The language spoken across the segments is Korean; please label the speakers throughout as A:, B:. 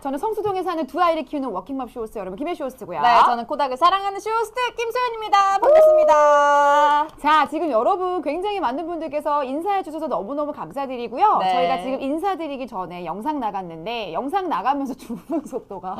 A: 저는 성수동에 사는 두 아이를 키우는 워킹맘 쇼호스트 여러분 김혜 쇼호스트고요.
B: 네, 저는 코닥을 사랑하는 쇼호스트 김소연입니다. 반갑습니다.
A: 자, 지금 여러분 굉장히 많은 분들께서 인사해 주셔서 너무너무 감사드리고요.
B: 네.
A: 저희가 지금 인사드리기 전에 영상 나갔는데 영상 나가면서 주문 속도가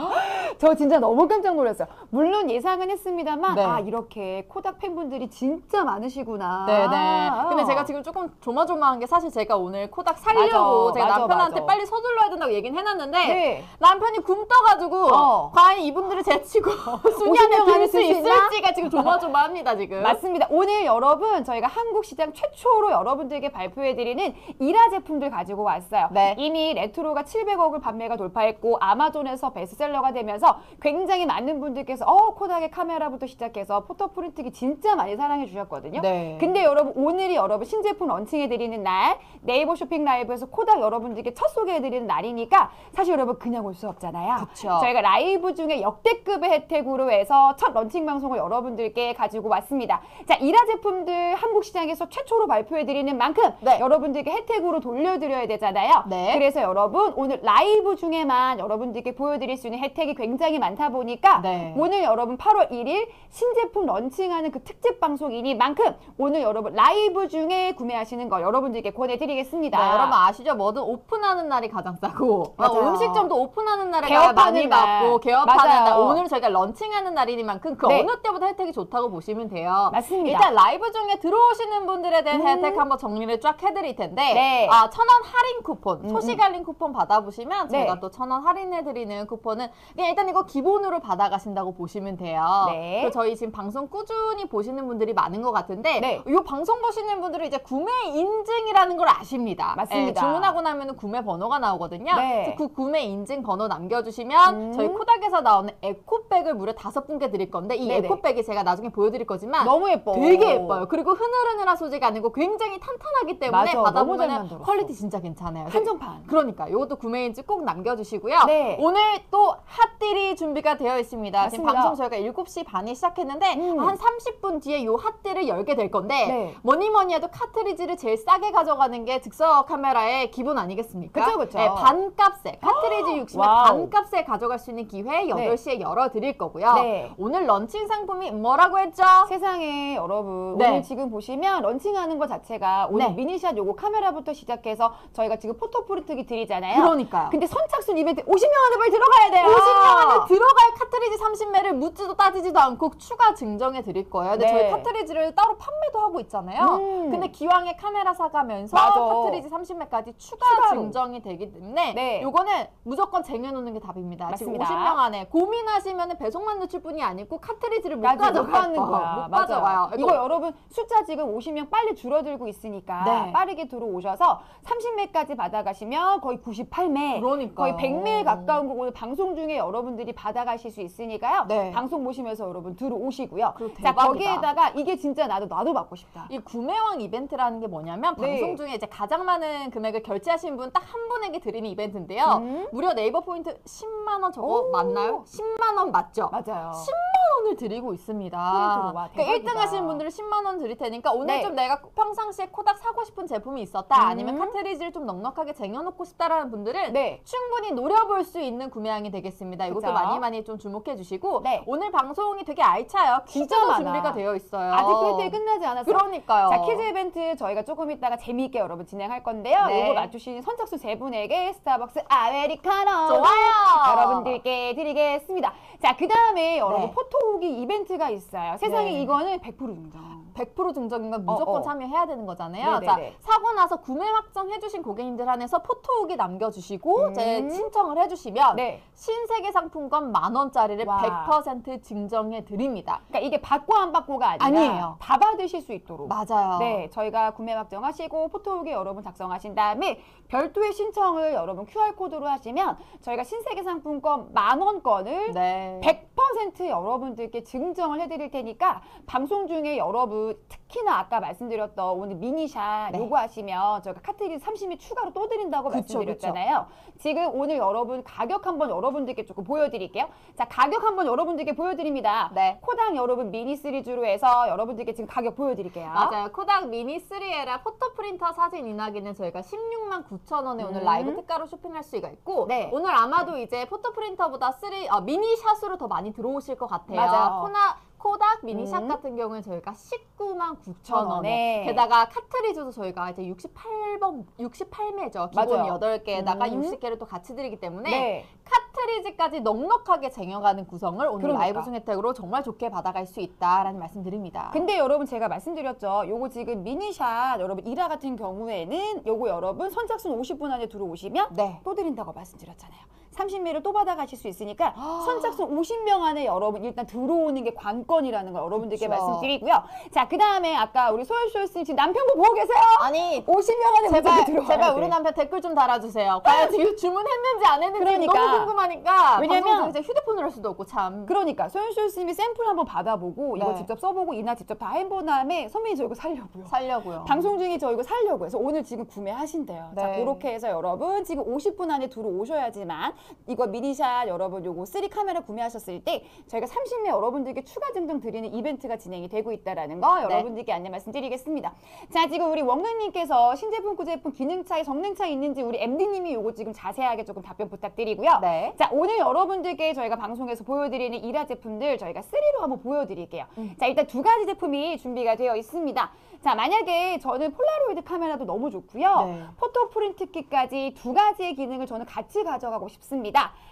A: 저 진짜 너무 깜짝 놀랐어요. 물론 예상은 했습니다만
B: 네.
A: 아, 이렇게 코닥 팬분들이 진짜 많으시구나.
B: 네네. 근데 제가 지금 조금 조마조마한 게 사실 제가 오늘 코닥 살려고
A: 맞아,
B: 제가
A: 맞아,
B: 남편한테
A: 맞아.
B: 빨리 서둘러야 된다고 얘기는 해놨는데
A: 네.
B: 남편이 굼떠가지고
A: 어.
B: 과연 이분들을 제치고 순위
A: 50명
B: 안에
A: 안에
B: 들 수? 있을지가 지금 조마조마합니다 지금.
A: 맞습니다. 오늘 여러분 저희가 한국 시장 최초로 여러분들에게 발표해드리는 ERA 제품들 가지고 왔어요.
B: 네.
A: 이미 레트로가 700억을 판매가 돌파했고 아마존에서 베스트셀러가 되면서 굉장히 많은 분들께서 어 코닥의 카메라부터 시작해서 포토 프린트기 진짜 많이 사랑해 주셨거든요.
B: 네.
A: 근데 여러분 오늘이 여러분 신제품 런칭해 드리는 날 네이버 쇼핑 라이브에서 코닥 여러분들께 첫 소개해 드리는 날이니까 사실 여러분 그냥 올 수 없잖아요.
B: 그쵸.
A: 저희가 라이브 중에 역대급의 혜택으로 해서 첫 런칭 방송을 여러분들께 가지고 왔습니다. 자, ERA 제품들 한국 시장에서 최초로 발표해드리는 만큼
B: 네.
A: 여러분들께 혜택으로 돌려드려야 되잖아요.
B: 네.
A: 그래서 여러분 오늘 라이브 중에만 여러분들께 보여드릴 수 있는 혜택이 굉장히 많다 보니까
B: 네.
A: 오늘 여러분 8월 1일 신제품 런칭하는 그 특집 방송이니만큼 오늘 여러분 라이브 중에 구매하시는 거 여러분들께 권해드리겠습니다.
B: 네, 여러분 아시죠? 뭐든 오픈하는 날이 가장 싸고 어,
A: 맞아요.
B: 음식점도 오픈하는 날에
A: 개업하는
B: 많이
A: 날.
B: 받고 개업하는
A: 맞아요.
B: 날 오늘 저희가 런칭하는 날이니만큼 그
A: 네.
B: 어느 때보다 혜택이 좋다고 보시면 돼요.
A: 맞습니다.
B: 일단 라이브 중에 들어오시는 분들에 대한
A: 음.
B: 혜택 한번 정리를 쫙 해드릴 텐데
A: 네.
B: 아, 천원 할인 쿠폰,
A: 음,
B: 소식 알림 쿠폰 받아보시면
A: 네.
B: 저희가 또 천원 할인해드리는 쿠폰은 그냥 일단 이거 기본으로 받아가신다고 보시면 돼요.
A: 네.
B: 그리고 저희 지금 방송 꾸준히 보시는 분들이 많은 것 같은데
A: 네.
B: 이 방송 보시는 분들은 이제 구매 인증이라는 걸 아십니다.
A: 맞습니다.
B: 예, 주문하고 나면 구매 번호가 나오거든요.
A: 네.
B: 그 구매 인증 번호 남겨주시면
A: 음.
B: 저희 코닥에서 나오는 에코백을 무려 다섯 분께 드릴 건데 이
A: 네네.
B: 에코백이 제가 나중에 보여드릴 거지만
A: 너무 예뻐.
B: 되게 예뻐요. 그리고 흐느흐느한 소재가 아니고 굉장히 탄탄하기 때문에
A: 맞아,
B: 받아보면. 퀄리티 진짜 괜찮아요.
A: 한정판.
B: 그러니까 이것도 구매 인증 꼭 남겨주시고요.
A: 네.
B: 오늘 또 hot deal이 준비가 되어 있습니다. 지금
A: 맞습니다.
B: 방송 저희가 7시 반에 시작했는데
A: 음.
B: 한 30분 뒤에 이 hot deal을 열게 될 건데
A: 네.
B: 뭐니 뭐니 해도 카트리지를 제일 싸게 가져가는 게 즉석 카메라의 기본 아니겠습니까?
A: 그쵸, 그쵸.
B: 네, 반값에 카트리지 60매
A: 와우.
B: 반값에 가져갈 수 있는 기회 8시에 열어드릴 거고요.
A: 네.
B: 오늘 런칭 상품이 뭐라고 했죠?
A: 세상에 여러분
B: 네.
A: 오늘 지금 보시면 런칭하는 것 자체가 오늘
B: 네.
A: 미니샷 요거 카메라부터 시작해서 저희가 지금 포토프린트기 드리잖아요.
B: 그러니까요.
A: 근데 선착순 이벤트 50명 안에 빨리 들어가야 돼요.
B: 50명 안에 들어갈 카트리지 30매를 묻지도 따지지도 않고 추가 증정해 드릴 거예요. 근데
A: 네.
B: 저희 카트리지를 따로 판매도 하고 있잖아요.
A: 음.
B: 근데 기왕에 카메라 사가면서
A: 맞아.
B: 카트리지 30매까지 추가
A: 추가로.
B: 증정이 되기 때문에
A: 네.
B: 요거는 무조건 쟁여놓는 게 답입니다.
A: 맞습니다.
B: 지금 50명 안에 고민하시면 배송만 늦출 뿐이 아니고 카트리지를 못
A: 나중에
B: 가져갈
A: 못 받는
B: 거.
A: 거야.
B: 못
A: 맞아.
B: 가져가요.
A: 이거 여러분 숫자 지금 50명 빨리 줄어들고 있으니까
B: 네.
A: 빠르게 들어오셔서 30매까지 받아가시면 거의 98매
B: 그러니까요.
A: 거의 100매에 가까운 거 오늘 방송 중에 여러분들이 받아가실 수 있으니까요.
B: 네.
A: 방송 보시면서 여러분 들어오시고요. 자. 거기에다가 이게 진짜 나도 나도 받고 싶다.
B: 이 구매왕 이벤트라는 게 뭐냐면
A: 네.
B: 방송 중에 이제 가장 많은 금액을 결제하신 분 딱 한 분에게 드리는 이벤트인데요.
A: 음.
B: 무려 네이버 포인트 10만 원 저거
A: 오.
B: 맞나요? 10만 원 맞죠?
A: 맞아요.
B: 10만 원을 드리고 있습니다. 그러니까 1등
A: 대박이다.
B: 하시는 분들은 10만 원 드릴 테니까 오늘
A: 네.
B: 좀 내가 평상시에 코닥 사고 싶은 제품이 있었다
A: 음.
B: 아니면 카트리지를 좀 넉넉하게 쟁여놓고 싶다라는 분들은
A: 네.
B: 충분히 노려볼 수 있는 구매왕이 되겠습니다. 이것도
A: 그쵸?
B: 많이 많이 좀 주목해 주시고
A: 네.
B: 오늘 방송이 되게 알차요.
A: 진짜
B: 퀴즈도. 준비가 되어 있어요.
A: 아직 프리트에 끝나지 않았어요.
B: 그러니까요.
A: 자 퀴즈 이벤트 저희가 조금 있다가 재미있게 여러분 진행할 건데요.
B: 네.
A: 이거 맞추신 선착순 세 분에게 스타벅스 아메리카노
B: 좋아요.
A: 여러분들께 드리겠습니다. 자 그 다음에 여러분
B: 네.
A: 포토오기 이벤트가 있어요. 세상에
B: 네.
A: 이거는 100% 증정.
B: 100% 증정이면 무조건
A: 어, 어.
B: 참여해야 되는 거잖아요.
A: 네네네.
B: 자, 사고 나서 구매 확정해주신 고객님들 한해서 포토후기 남겨주시고,
A: 음.
B: 제 신청을 해주시면,
A: 네.
B: 신세계 상품권 만 원짜리를
A: 와.
B: 100% 증정해 드립니다.
A: 그러니까 이게 받고 안 받고가 아니라
B: 아니에요.
A: 다 받으실 수 있도록.
B: 맞아요.
A: 네, 저희가 구매 확정하시고 포토북이 여러분 작성하신 다음에 별도의 신청을 여러분 QR 코드로 하시면 저희가 신세계 상품권 만 원권을
B: 네.
A: 100% 여러분들께 증정을 해드릴 테니까 방송 중에 여러분 특히나 아까 말씀드렸던 오늘 미니샷
B: 네.
A: 요거 하시면 저희가 카트리지 30매 추가로 또 드린다고
B: 그쵸,
A: 말씀드렸잖아요. 지금 오늘 여러분 가격 한번 여러분들께 조금 보여드릴게요. 자 가격 한번 여러분들께 보여드립니다.
B: 네.
A: 코닥 여러분 미니 시리즈로 해서 여러분들께 지금 가격 보여드릴게요.
B: 맞아요. 코닥 미니 3 ERA 포토 프린터 사진 인화기는 저희가 16만 9천 원에 오늘
A: 음.
B: 라이브 특가로 쇼핑할 수가 있고
A: 네.
B: 오늘 아마도 이제 포토 프린터보다 3 어, 미니샷으로 더 많이 들어오실 것 같아요.
A: 맞아요.
B: 코나 코닥 미니샷
A: 음.
B: 같은 경우는 저희가 19만 9천 원에. 게다가 카트리지도 저희가 이제 68번 68매죠. 기본
A: 맞아요.
B: 8개에다가
A: 음.
B: 60개를 또 같이 드리기 때문에
A: 네.
B: 카트리지까지 넉넉하게 쟁여가는 구성을 오늘
A: 그러니까.
B: 라이브 중 혜택으로 정말 좋게 받아갈 수 있다라는 말씀드립니다.
A: 근데 여러분 제가 말씀드렸죠. 요거 지금 미니샷 여러분 이라 같은 경우에는 요거 여러분 선착순 50분 안에 들어오시면
B: 네.
A: 또 드린다고 말씀드렸잖아요. 30매를 또 받아가실 수 있으니까 선착순 50명 안에 여러분 일단 들어오는 게 관건이라는 걸 여러분들께
B: 그쵸.
A: 말씀드리고요. 자, 그 다음에 아까 우리 소연쇼였님 지금 남편분 보고 계세요?
B: 아니
A: 50명 안에
B: 제발
A: 들어와야
B: 제발
A: 돼.
B: 우리 남편 댓글 좀 달아주세요. 과연 지금 주문했는지 안 했는지
A: 그러니까.
B: 너무 궁금하니까.
A: 왜냐면-
B: 이제 휴대폰으로 할 수도 없고 참.
A: 그러니까 소연쇼님이 샘플 한번 받아보고 이거
B: 네.
A: 직접 써보고 이나 직접 다 해본 다음에 선배님 저 이거 살려고요.
B: 살려고요.
A: 방송 중에 저 이거 살려고 해서 오늘 지금 구매하신대요. 자,
B: 네.
A: 그렇게 해서 여러분 지금 50분 안에 들어오셔야지만 이거 미니샷 여러분 요거 3 카메라 구매하셨을 때 저희가 30명 여러분들께 추가 증정 드리는 이벤트가 진행이 되고 있다라는 거
B: 네.
A: 여러분들께 안내 말씀드리겠습니다. 자, 지금 우리 원근님께서 신제품, 구제품 기능 차이, 성능 차이 있는지 우리 MD님이 요거 지금 자세하게 조금 답변 부탁드리고요.
B: 네.
A: 자, 오늘 여러분들께 저희가 방송에서 보여드리는 이라 제품들 저희가 3로 한번 보여드릴게요.
B: 음.
A: 자, 일단 두 가지 제품이 준비가 되어 있습니다. 자, 만약에 저는 폴라로이드 카메라도 너무 좋고요.
B: 네.
A: 포토 프린트기까지 두 가지의 기능을 저는 같이 가져가고 싶습니다.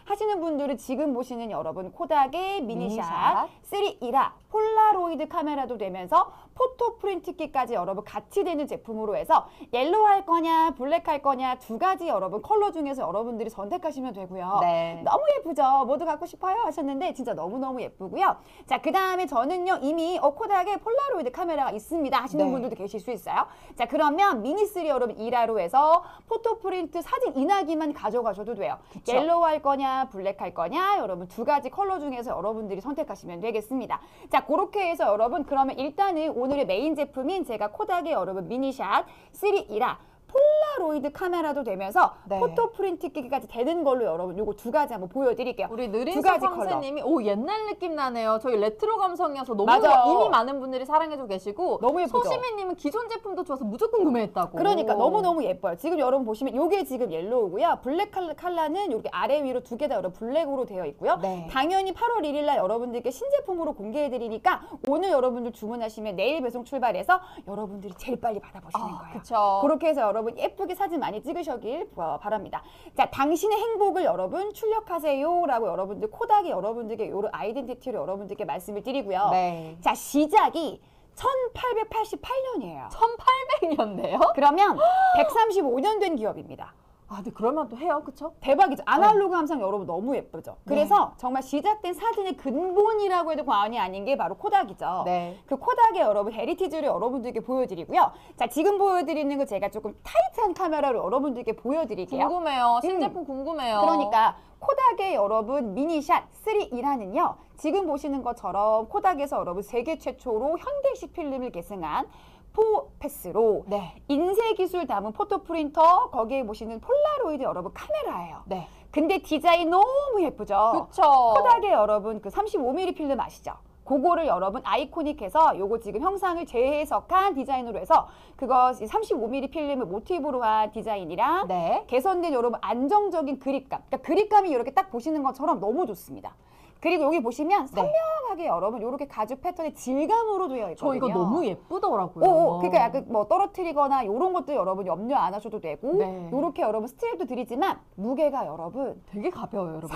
A: 하시는 분들은 지금 보시는 여러분 코닥의 미니샷,
B: 미니샷.
A: 3 ERA 폴라로이드 카메라도 되면서 포토 프린트기까지 여러분 같이 되는 제품으로 해서 옐로우 할 거냐 블랙 할 거냐 두 가지 여러분 컬러 중에서 여러분들이 선택하시면 되고요.
B: 네.
A: 너무 예쁘죠? 모두 갖고 싶어요? 하셨는데 진짜 너무너무 예쁘고요. 자, 그 다음에 저는요 이미 어, 코닥에 폴라로이드 카메라가 있습니다 하시는
B: 네.
A: 분들도 계실 수 있어요. 자, 그러면 미니3 여러분 ERA로 해서 포토 프린트 사진 인화기만 가져가셔도 돼요.
B: 그쵸.
A: 옐로우 할 거냐 블랙 할 거냐 여러분 두 가지 컬러 중에서 여러분들이 선택하시면 되겠습니다. 자, 그렇게 해서 여러분 그러면 일단은 오늘의 메인 제품인 제가 코닥의 여러분 미니샷 3 ERA 폴라로이드 카메라도 되면서
B: 네.
A: 포토 프린트 기기까지 되는 걸로 여러분 요거 두 가지 한번 보여드릴게요.
B: 우리 느린
A: 두 가지
B: 수강생님이 오 옛날 느낌 나네요. 저희 레트로 감성이어서 너무
A: 맞아요.
B: 이미 많은 분들이 사랑해주고 계시고
A: 너무 예쁘죠?
B: 소시민님은 기존 제품도 좋아서 무조건 구매했다고.
A: 그러니까 너무 너무 예뻐요. 지금 여러분 보시면 요게 지금 옐로우고요. 블랙 칼라, 컬러는 여기 아래 위로 두 개 다 여러분 블랙으로 되어 있고요.
B: 네.
A: 당연히 8월 1일 날 여러분들께 신제품으로 공개해 드리니까 오늘 여러분들 주문하시면 내일 배송 출발해서 여러분들이 제일 빨리 받아보시는
B: 아,
A: 거예요.
B: 그쵸.
A: 그렇게 해서 여러분 예쁘게 사진 많이 찍으시길 어, 바랍니다. 자, 당신의 행복을 여러분 출력하세요라고 여러분들 코닥이 여러분들께 요런 아이덴티티로 여러분들께 말씀을 드리고요.
B: 네.
A: 자, 시작이 1888년이에요.
B: 1800년대요?
A: 그러면 135년 된 기업입니다.
B: 아, 근데 그러면 또 해요, 그쵸?
A: 대박이죠. 아날로그 감성 여러분 너무 예쁘죠.
B: 네.
A: 그래서 정말 시작된 사진의 근본이라고 해도 과언이 아닌 게 바로 코닥이죠.
B: 네.
A: 그 코닥의 여러분 heritage를 여러분들께 보여드리고요. 자 지금 보여드리는 거 제가 조금 타이트한 카메라로 여러분들께 보여드릴게요.
B: 궁금해요. 신제품 궁금해요.
A: 그러니까 코닥의 여러분 미니샷 3 ERA는요. 지금 보시는 것처럼 코닥에서 여러분 세계 최초로 현대식 필름을 계승한 four pass로
B: 네.
A: 인쇄 기술 담은 포토 프린터 거기에 보시는 폴라로이드 여러분 카메라예요.
B: 네.
A: 근데 디자인 너무 예쁘죠.
B: 그쵸.
A: 코닥의 여러분 그 35mm 필름 아시죠? 그거를 여러분 iconic해서 요거 지금 형상을 재해석한 디자인으로 해서 그것이 35mm 필름을 모티브로 한 디자인이랑
B: 네.
A: 개선된 여러분 안정적인 그립감. 그러니까 그립감이 이렇게 딱 보시는 것처럼 너무 좋습니다. 그리고 여기 보시면
B: 네.
A: 선명하게 여러분 이렇게 가죽 패턴의 질감으로 되어 있거든요.
B: 저 이거 너무 예쁘더라고요.
A: 오, 오, 그러니까 약간 뭐 떨어뜨리거나 이런 것도 여러분 염려 안 하셔도 되고
B: 네.
A: 이렇게 여러분 스트랩도 드리지만 무게가 여러분
B: 되게 가벼워요, 여러분.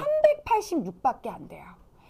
A: 386밖에 안 돼요.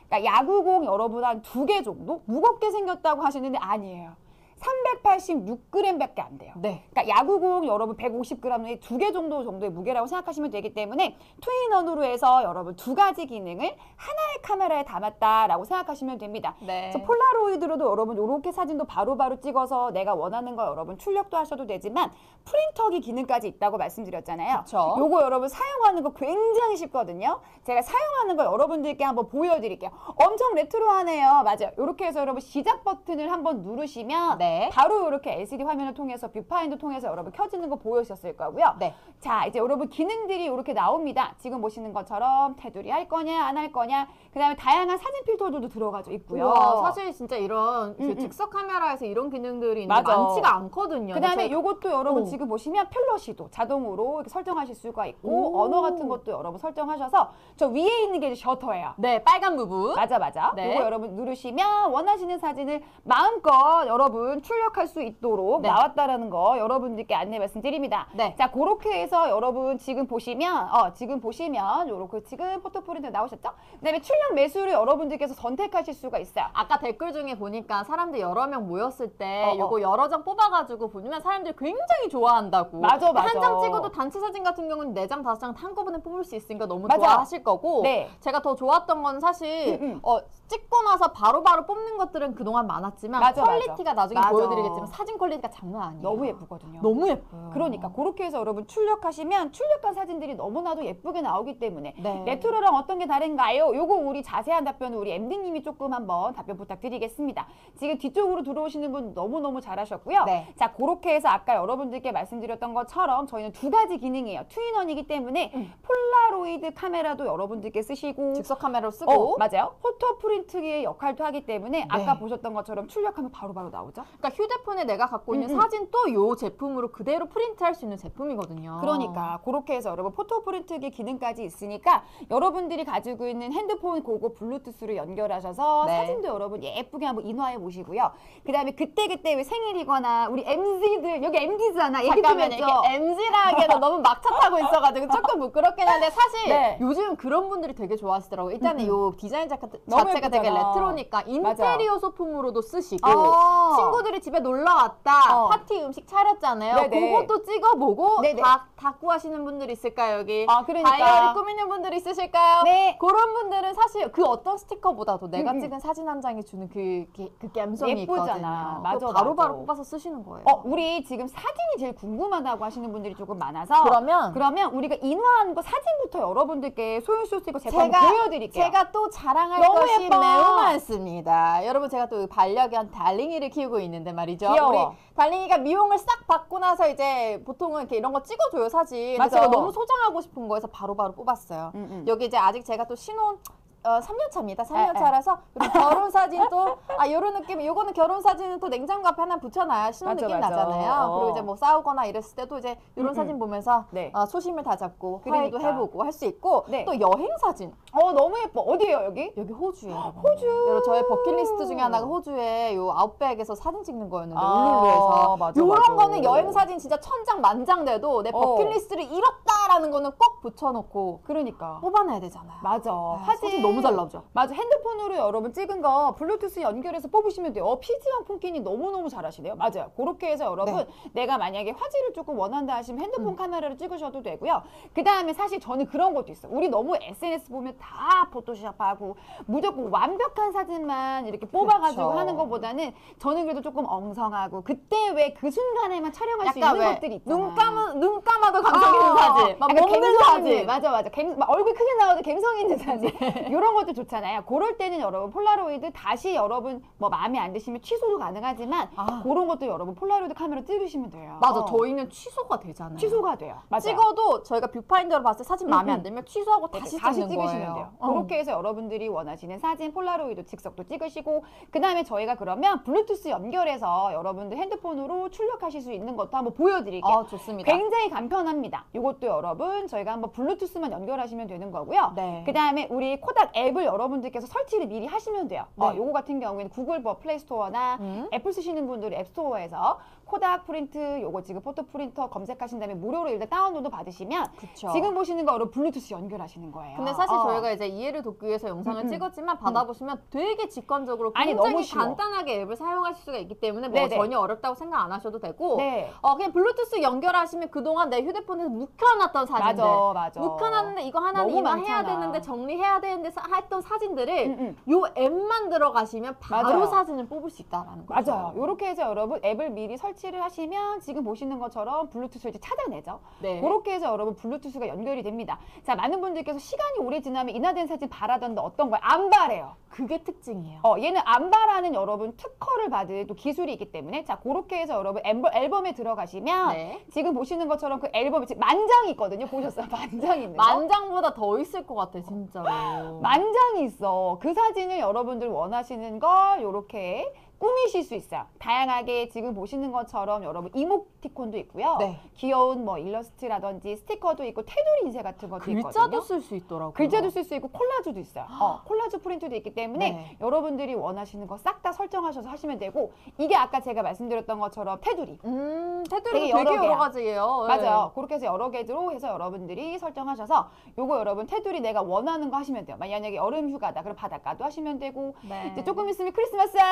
A: 그러니까 야구공 여러분 한 두 개 정도 무겁게 생겼다고 하시는데 아니에요. 386g밖에 안 돼요.
B: 네.
A: 그러니까 야구공 여러분 150g의 두 개 정도 정도의 무게라고 생각하시면 되기 때문에 트윈원으로 해서 여러분 두 가지 기능을 하나의 카메라에 담았다라고 생각하시면 됩니다.
B: 네.
A: 그래서 폴라로이드로도 여러분 이렇게 사진도 바로 바로 찍어서 내가 원하는 거 여러분 출력도 하셔도 되지만 프린터기 기능까지 있다고 말씀드렸잖아요.
B: 그쵸.
A: 요거 여러분 사용하는 거 굉장히 쉽거든요. 제가 사용하는 거 여러분들께 한번 보여드릴게요. 엄청 레트로하네요. 맞아요. 이렇게 해서 여러분 시작 버튼을 한번 누르시면
B: 네.
A: 바로 이렇게 LCD 화면을 통해서 뷰파인더 통해서 여러분 켜지는 거 보여주셨을 거고요.
B: 네.
A: 자, 이제 여러분 기능들이 이렇게 나옵니다. 지금 보시는 것처럼 테두리 할 거냐 안 할 거냐. 그다음에 다양한 사진 필터들도 들어가져 있고요.
B: 우와, 사실 진짜 이런 그
A: 음, 음.
B: 즉석 카메라에서 이런 기능들이
A: 맞아.
B: 많지가 않거든요.
A: 그다음에
B: 저-
A: 요것도 여러분
B: 어.
A: 지금 보시면 플래시도 자동으로 설정하실 수가 있고
B: 오.
A: 언어 같은 것도 여러분 설정하셔서 저 위에 있는 게 셔터예요.
B: 네, 빨간 부분.
A: 맞아 맞아.
B: 네.
A: 요거 여러분 누르시면 원하시는 사진을 마음껏 여러분 출력할 수 있도록
B: 네.
A: 나왔다라는 거 여러분들께 안내 말씀드립니다.
B: 네.
A: 자, 그렇게 해서 여러분 지금 보시면 어 지금 보시면 요렇게 지금 포토프린트 나오셨죠? 그다음에 출력 매수를 여러분들께서 선택하실 수가 있어요.
B: 아까 댓글 중에 보니까 사람들 여러 명 모였을 때
A: 어, 어.
B: 요거 여러 장 뽑아가지고 보면 사람들이 굉장히 좋아한다고.
A: 맞아, 맞아.
B: 한 장 찍어도 단체 사진 같은 경우는 네 장, 다섯 장 한꺼번에 뽑을 수 있으니까 너무
A: 맞아.
B: 좋아하실 거고.
A: 네.
B: 제가 더 좋았던 건 사실
A: 음, 음.
B: 어, 찍고 나서 바로바로 뽑는 것들은 그동안 많았지만
A: 맞아,
B: 퀄리티가 나중에
A: 맞아.
B: 보여드리겠지만 사진 퀄리티가 장난 아니에요.
A: 너무 예쁘거든요.
B: 너무 예뻐요.
A: 그러니까 그렇게 해서 여러분 출력하시면 출력한 사진들이 너무나도 예쁘게 나오기 때문에
B: 네.
A: 레트로랑 어떤 게 다른가요? 요거 우리 자세한 답변은 우리 MD님이 조금 한번 답변 부탁드리겠습니다. 지금 뒤쪽으로 들어오시는 분 너무너무 잘하셨고요.
B: 네.
A: 자, 그렇게 해서 아까 여러분들께 말씀드렸던 것처럼 저희는 두 가지 기능이에요. two in one이기 때문에
B: 음.
A: 폴라로이드 카메라도 여러분들께 쓰시고
B: 즉석 카메라로 쓰고
A: 어, 맞아요. 포토 프린트기의 역할도 하기 때문에 아까
B: 네.
A: 보셨던 것처럼 출력하면 바로바로 나오죠.
B: 그러니까 휴대폰에 내가 갖고 있는
A: 음, 음.
B: 사진 또 요 제품으로 그대로 프린트할 수 있는 제품이거든요.
A: 그러니까 그렇게 해서 여러분 포토 프린트기 기능까지 있으니까 여러분들이 가지고 있는 핸드폰 그거 블루투스로 연결하셔서
B: 네.
A: 사진도 여러분 예쁘게 한번 인화해 보시고요. 그다음에 그때 그때 왜 생일이거나 우리 MZ들 여기 MZ잖아.
B: 잠깐만 이렇게 MZ라 하기에는 너무 막차 타고 있어가지고 조금 부끄럽긴 한데 사실
A: 네.
B: 요즘 그런 분들이 되게 좋아하시더라고요. 일단은
A: 음,
B: 요 디자인 자체, 자체가 되게
A: 예쁘잖아.
B: 레트로니까 인테리어 소품으로도 쓰시고
A: 아.
B: 친구들이 집에 놀러 왔다
A: 어.
B: 파티 음식 차렸잖아요.
A: 네네.
B: 그것도 찍어보고
A: 네네.
B: 다, 다꾸하시는 분들 있을까요 여기?
A: 아, 그러니까.
B: 다이어리 꾸미는 분들 있으실까요?
A: 네.
B: 그런 분들은 사실 그 어떤 스티커보다도 내가
A: 음, 음.
B: 찍은 사진 한 장이 주는 그, 그, 그 감성이
A: 예쁘잖아.
B: 있거든요.
A: 맞아,
B: 바로바로
A: 맞아.
B: 뽑아서 쓰시는 거예요.
A: 어, 우리 지금 사진이 제일 궁금하다고 하시는 분들이 조금 많아서
B: 그러면
A: 그러면 우리가 인화한 거 사진부터 여러분들께 수 있고 제가 한번 보여드릴게요.
B: 제가 또 자랑할 것이
A: 예뻐.
B: 매우 많습니다. 여러분 제가 또 반려견 달링이를 키우고 있는 데 말이죠.
A: 귀여워.
B: 우리 달링이가 미용을 싹 받고 나서 이제 보통은 이렇게 이런 거 찍어줘요 사진.
A: 맞아.
B: 제가 너무 소장하고 싶은 거에서 바로바로 뽑았어요.
A: 음, 음.
B: 여기 이제 아직 제가 또 신혼 어, 3년 차입니다. 3년
A: 에, 에.
B: 차라서 그리고 결혼 사진 또 아, 요런 느낌. 요거는 결혼 사진은 또 냉장고 앞에 하나 붙여놔야 신혼
A: 맞아,
B: 느낌
A: 맞아.
B: 나잖아요.
A: 어.
B: 그리고 이제 뭐 싸우거나 이랬을 때도 이제 이런
A: 음,
B: 사진 보면서
A: 네.
B: 어, 초심을 다잡고 화해도
A: 그러니까.
B: 해보고 할 수 있고
A: 네.
B: 또 여행 사진.
A: 어, 너무 예뻐. 어디예요, 여기?
B: 여기 호주예요.
A: 호주.
B: 여러분 저의 버킷리스트 중에 하나가 호주에 요 아웃백에서 사진 찍는 거였는데
A: 아,
B: 울룰루에서 요런. 거는 여행 사진 진짜 천장 만장 돼도 내
A: 어.
B: 버킷리스트를 이뤘다 예쁘다라는 거는 꼭 붙여놓고
A: 그러니까
B: 뽑아놔야 되잖아요.
A: 맞아.
B: 아,
A: 사진
B: 사진 너무 잘 나오죠.
A: 맞아. 핸드폰으로 여러분 찍은 거 블루투스 연결해서 뽑으시면 돼요. 어, 피지왕 폰키님 너무너무 잘하시네요. 맞아요. 그렇게 해서 여러분
B: 네.
A: 내가 만약에 화질을 조금 원한다 하시면 핸드폰
B: 음.
A: 카메라로 찍으셔도 되고요. 그 다음에 사실 저는 그런 것도 있어요. 우리 너무 SNS 보면 다 포토샵하고 무조건 완벽한 사진만 이렇게 뽑아가지고
B: 그쵸.
A: 하는 것보다는 저는 그래도 조금 엉성하고 그때 왜 그 순간에만 촬영할 수
B: 약간
A: 있는
B: 왜
A: 것들이 있잖아.
B: 눈 감은 눈 감아도 감성 있는
A: 어,
B: 사진, 막
A: 약간
B: 먹는
A: 갬성
B: 사진.
A: 맞아 맞아 갬, 막 얼굴 크게 나와도 감성 있는 사진 이런 것도 좋잖아요 그럴 때는 여러분 폴라로이드 다시 여러분 뭐 마음에 안 드시면 취소도 가능하지만
B: 아.
A: 그런 것도 여러분 폴라로이드 카메라 찍으시면 돼요
B: 맞아,
A: 어.
B: 저희는 취소가 되잖아요.
A: 취소가 돼요 맞아요.
B: 찍어도 저희가 뷰파인더로 봤을 때 사진 마음에
A: 음,
B: 안 들면 취소하고 다시,
A: 다시
B: 찍는
A: 찍으시면
B: 거예요.
A: 돼요.
B: 어.
A: 그렇게 해서 여러분들이 원하시는 사진 폴라로이드 즉석도 찍으시고 그 다음에 저희가 그러면 블루투스 연결해서 여러분들 핸드폰으로 출력하실 수 있는 것도 한번 보여드릴게요.
B: 아, 좋습니다.
A: 굉장히 간편합니다. 이것도 여러분 저희가 한번 블루투스만 연결하시면 되는 거고요.
B: 네.
A: 그 다음에 우리 코닥 앱을 여러분들께서 설치를 미리 하시면 돼요. 어,
B: 네.
A: 요거 같은 경우에는 구글 뭐 플레이스토어나
B: 음.
A: 애플 쓰시는 분들이 앱스토어에서 코닥 프린트 요거 지금 포토 프린터 검색하신 다음에 무료로 일단 다운로드 받으시면
B: 그쵸.
A: 지금 보시는 거 여러분 블루투스 연결하시는 거예요.
B: 근데 사실
A: 어.
B: 저희가 이제 이해를 돕기 위해서 영상을
A: 음, 음.
B: 찍었지만 받아보시면 되게 직관적으로
A: 아니,
B: 굉장히
A: 너무 쉬워.
B: 간단하게 앱을 사용하실 수가 있기 때문에 뭐
A: 네네.
B: 전혀 어렵다고 생각 안 하셔도 되고
A: 네.
B: 어 그냥 블루투스 연결하시면 그동안 내 휴대폰에서 묵혀놨던 사진들
A: 맞아, 맞아.
B: 묵혀놨는데 이거 하나는 이만 해야. 되는데 정리해야 되는데 사- 했던 사진들을
A: 음, 음.
B: 요 앱만 들어가시면 바로
A: 맞아요.
B: 사진을 뽑을 수 있다라는 거죠.
A: 맞아요. 이렇게 해서 여러분 앱을 미리 설 치를 하시면 지금 보시는 것처럼 블루투스를 이제 찾아내죠.
B: 네.
A: 그렇게 해서 여러분 블루투스가 연결이 됩니다. 자, 많은 분들께서 시간이 오래 지나면 인화된 사진 바라던데 어떤 거예요? 안 바래요.
B: 그게 특징이에요.
A: 어, 얘는 안 바라는 여러분 특허를 받은 또 기술이 있기 때문에 자, 그렇게 해서 여러분 앨범, 앨범에 들어가시면
B: 네.
A: 지금 보시는 것처럼 그 앨범이 지금 만장이 있거든요. 보셨어요? 만장 있는 거.
B: 만장보다 더 있을 것 같아 진짜로.
A: 만장이 있어. 그 사진을 여러분들 원하시는 걸 이렇게 꾸미실 수 있어요. 다양하게 지금 보시는 것처럼 여러분 이모티콘도 있고요.
B: 네.
A: 귀여운 뭐 일러스트라든지 스티커도 있고 테두리 인쇄 같은 것도
B: 글자도
A: 있거든요.
B: 쓸수 있더라고요.
A: 글자도 쓸 수 있고 콜라주도 있어요. 어, 콜라주 프린트도 있기 때문에
B: 네.
A: 여러분들이 원하시는 거 싹 다 설정하셔서 하시면 되고 이게 아까 제가 말씀드렸던 것처럼 테두리
B: 음, 테두리도
A: 되게
B: 되게
A: 여러
B: 여러. 가지예요.
A: 맞아요. 그렇게 해서 여러 개로 해서 여러분들이 설정하셔서 요거 여러분 테두리 내가 원하는 거 하시면 돼요. 만약에 여름 휴가다 그럼 바닷가도 하시면 되고
B: 네.
A: 이제 조금 있으면 크리스마스예요.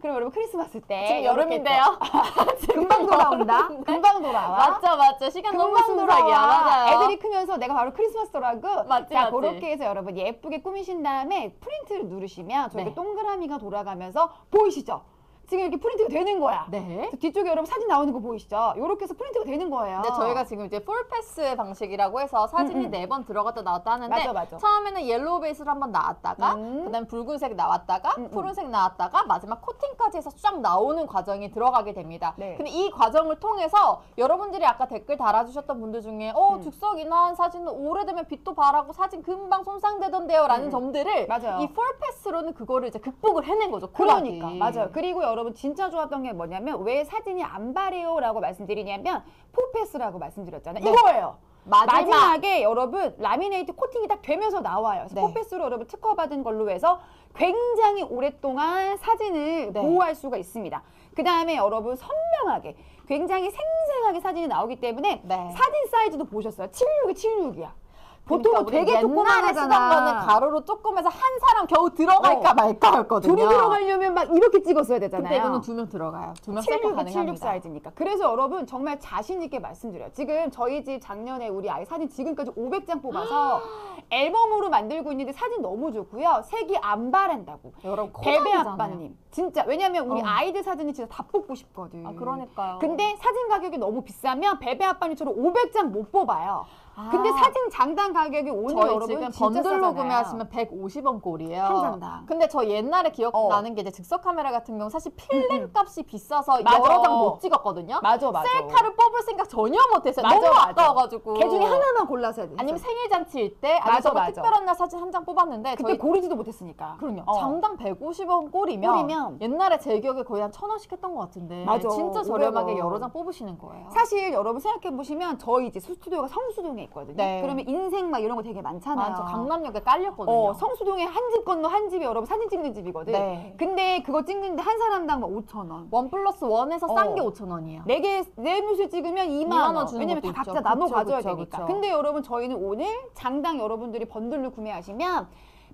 A: 그럼 여러분 크리스마스 때
B: 지금 여름인데요.
A: 또 금방 돌아온다. 금방 돌아와.
B: 맞죠, 맞죠. 시간 너무
A: 금방
B: 순삭이야.
A: 돌아와.
B: 맞아요.
A: 애들이 크면서 내가 바로 크리스마스더라고.
B: 맞지,
A: 자,
B: 맞지.
A: 그렇게 해서 여러분 예쁘게 꾸미신 다음에 프린트를 누르시면 저렇게
B: 네.
A: 동그라미가 돌아가면서 보이시죠? 지금 이렇게 프린트가 되는 거야.
B: 네.
A: 저 뒤쪽에 여러분 사진 나오는 거 보이시죠? 이렇게 해서 프린트가 되는 거예요.
B: 근데 저희가 지금 이제 four pass 방식이라고 해서 사진이
A: 음, 음.
B: 네번 들어갔다 나왔다 하는데
A: 맞아, 맞아.
B: 처음에는 옐로우 베이스로 한번 나왔다가
A: 음.
B: 그다음에 붉은색 나왔다가
A: 음, 음.
B: 푸른색 나왔다가 마지막 코팅까지 해서 쫙 나오는 과정이 들어가게 됩니다.
A: 네.
B: 근데 이 과정을 통해서 여러분들이 아까 댓글 달아주셨던 분들 중에 어
A: 음.
B: 즉석 인화한 사진은 오래되면 빛도 바라고 사진 금방 손상되던데요라는
A: 음.
B: 점들을
A: 맞아요.
B: 이 four pass로는 그거를 이제 극복을 해낸 거죠.
A: 그러니까 맞아요. 그리고 여러분 진짜 좋았던 게 뭐냐면 왜 사진이 안 바래요라고 말씀드리냐면 four pass라고 말씀드렸잖아요.
B: 네.
A: 이거예요.
B: 마지막
A: 마지막 에 여러분 라미네이트 코팅이 딱 되면서 나와요. 그래서
B: 네.
A: four pass로 여러분 특허받은 걸로 해서 굉장히 오랫동안 사진을
B: 네.
A: 보호할 수가 있습니다. 그 다음에 여러분 선명하게 굉장히 생생하게 사진이 나오기 때문에
B: 네.
A: 사진 사이즈도 보셨어요. 76에 76이야. 보통은
B: 그러니까
A: 되게
B: 옛날에 쓰던 거는. 가로로 조금해서 한 사람 겨우 들어갈까
A: 어.
B: 말까였거든요.
A: 둘이 들어가려면 막 이렇게 찍었어야 되잖아요.
B: 근데 이거는 두 명 들어가요. 두명 셀카
A: 76,
B: 가능합니다.
A: 76 사이즈니까. 그래서 여러분 정말 자신 있게 말씀드려요. 지금 저희 집 작년에 우리 아이 사진 지금까지 500장 뽑아서 앨범으로 만들고 있는데 사진 너무 좋고요. 색이 안 바랜다고.
B: 여러분
A: 베베. 아빠님. 진짜 왜냐면 우리
B: 어.
A: 아이들 사진이 진짜 다 뽑고 싶거든.
B: 아 그러니까요.
A: 근데 사진 가격이 너무 비싸면 베베 아빠님처럼 500장 못 뽑아요.
B: 아,
A: 근데 사진 장당 가격이 오늘
B: 저희
A: 여러분
B: 지금
A: 진짜
B: 번들로
A: 싸잖아요.
B: 구매하시면 150원 꼴이에요.
A: 한 장당.
B: 근데 저 옛날에 기억나는
A: 어.
B: 게 이제 즉석 카메라 같은 경우 사실 필름 값이 비싸서
A: 맞아.
B: 여러 장 못 찍었거든요.
A: 맞아 맞아.
B: 셀카를 뽑을 생각 전혀 못했어요.
A: 맞아,
B: 너무
A: 맞아.
B: 아까워가지고.
A: 걔 중에 하나만 골라서 해야 돼.
B: 아니면 생일 잔치일 때 아니면
A: 맞아.
B: 특별한 날 사진 한 장 뽑았는데
A: 그때
B: 저희
A: 고르지도 못했으니까.
B: 그럼요.
A: 어.
B: 장당 150원 꼴이면,
A: 꼴이면
B: 옛날에 제 기억에 거의 한 천 원씩 했던 것 같은데
A: 맞아.
B: 진짜
A: 500원.
B: 저렴하게 여러 장 뽑으시는 거예요.
A: 사실 여러분 생각해 보시면 저희 이제 스튜디오가 성수동에 성수동에 있거든요.
B: 네.
A: 그러면 인생 막 이런 거 되게 많잖아요.
B: 맞아, 강남역에 깔렸거든요.
A: 어, 성수동에 한 집 건너 한 집이 여러분 사진 찍는 집이거든.
B: 네.
A: 근데 그거 찍는데 한 사람당 막 5천 원.
B: one plus one에서 싼
A: 어.
B: 게 5천 원이에요.
A: 네 개, 네 명이 찍으면 2만,
B: 2만
A: 원.
B: 원 주는
A: 왜냐면 다 각자
B: 있죠.
A: 나눠
B: 그쵸,
A: 가져야
B: 그쵸,
A: 되니까.
B: 그쵸.
A: 근데 여러분 저희는 오늘 장당 여러분들이 번들로 구매하시면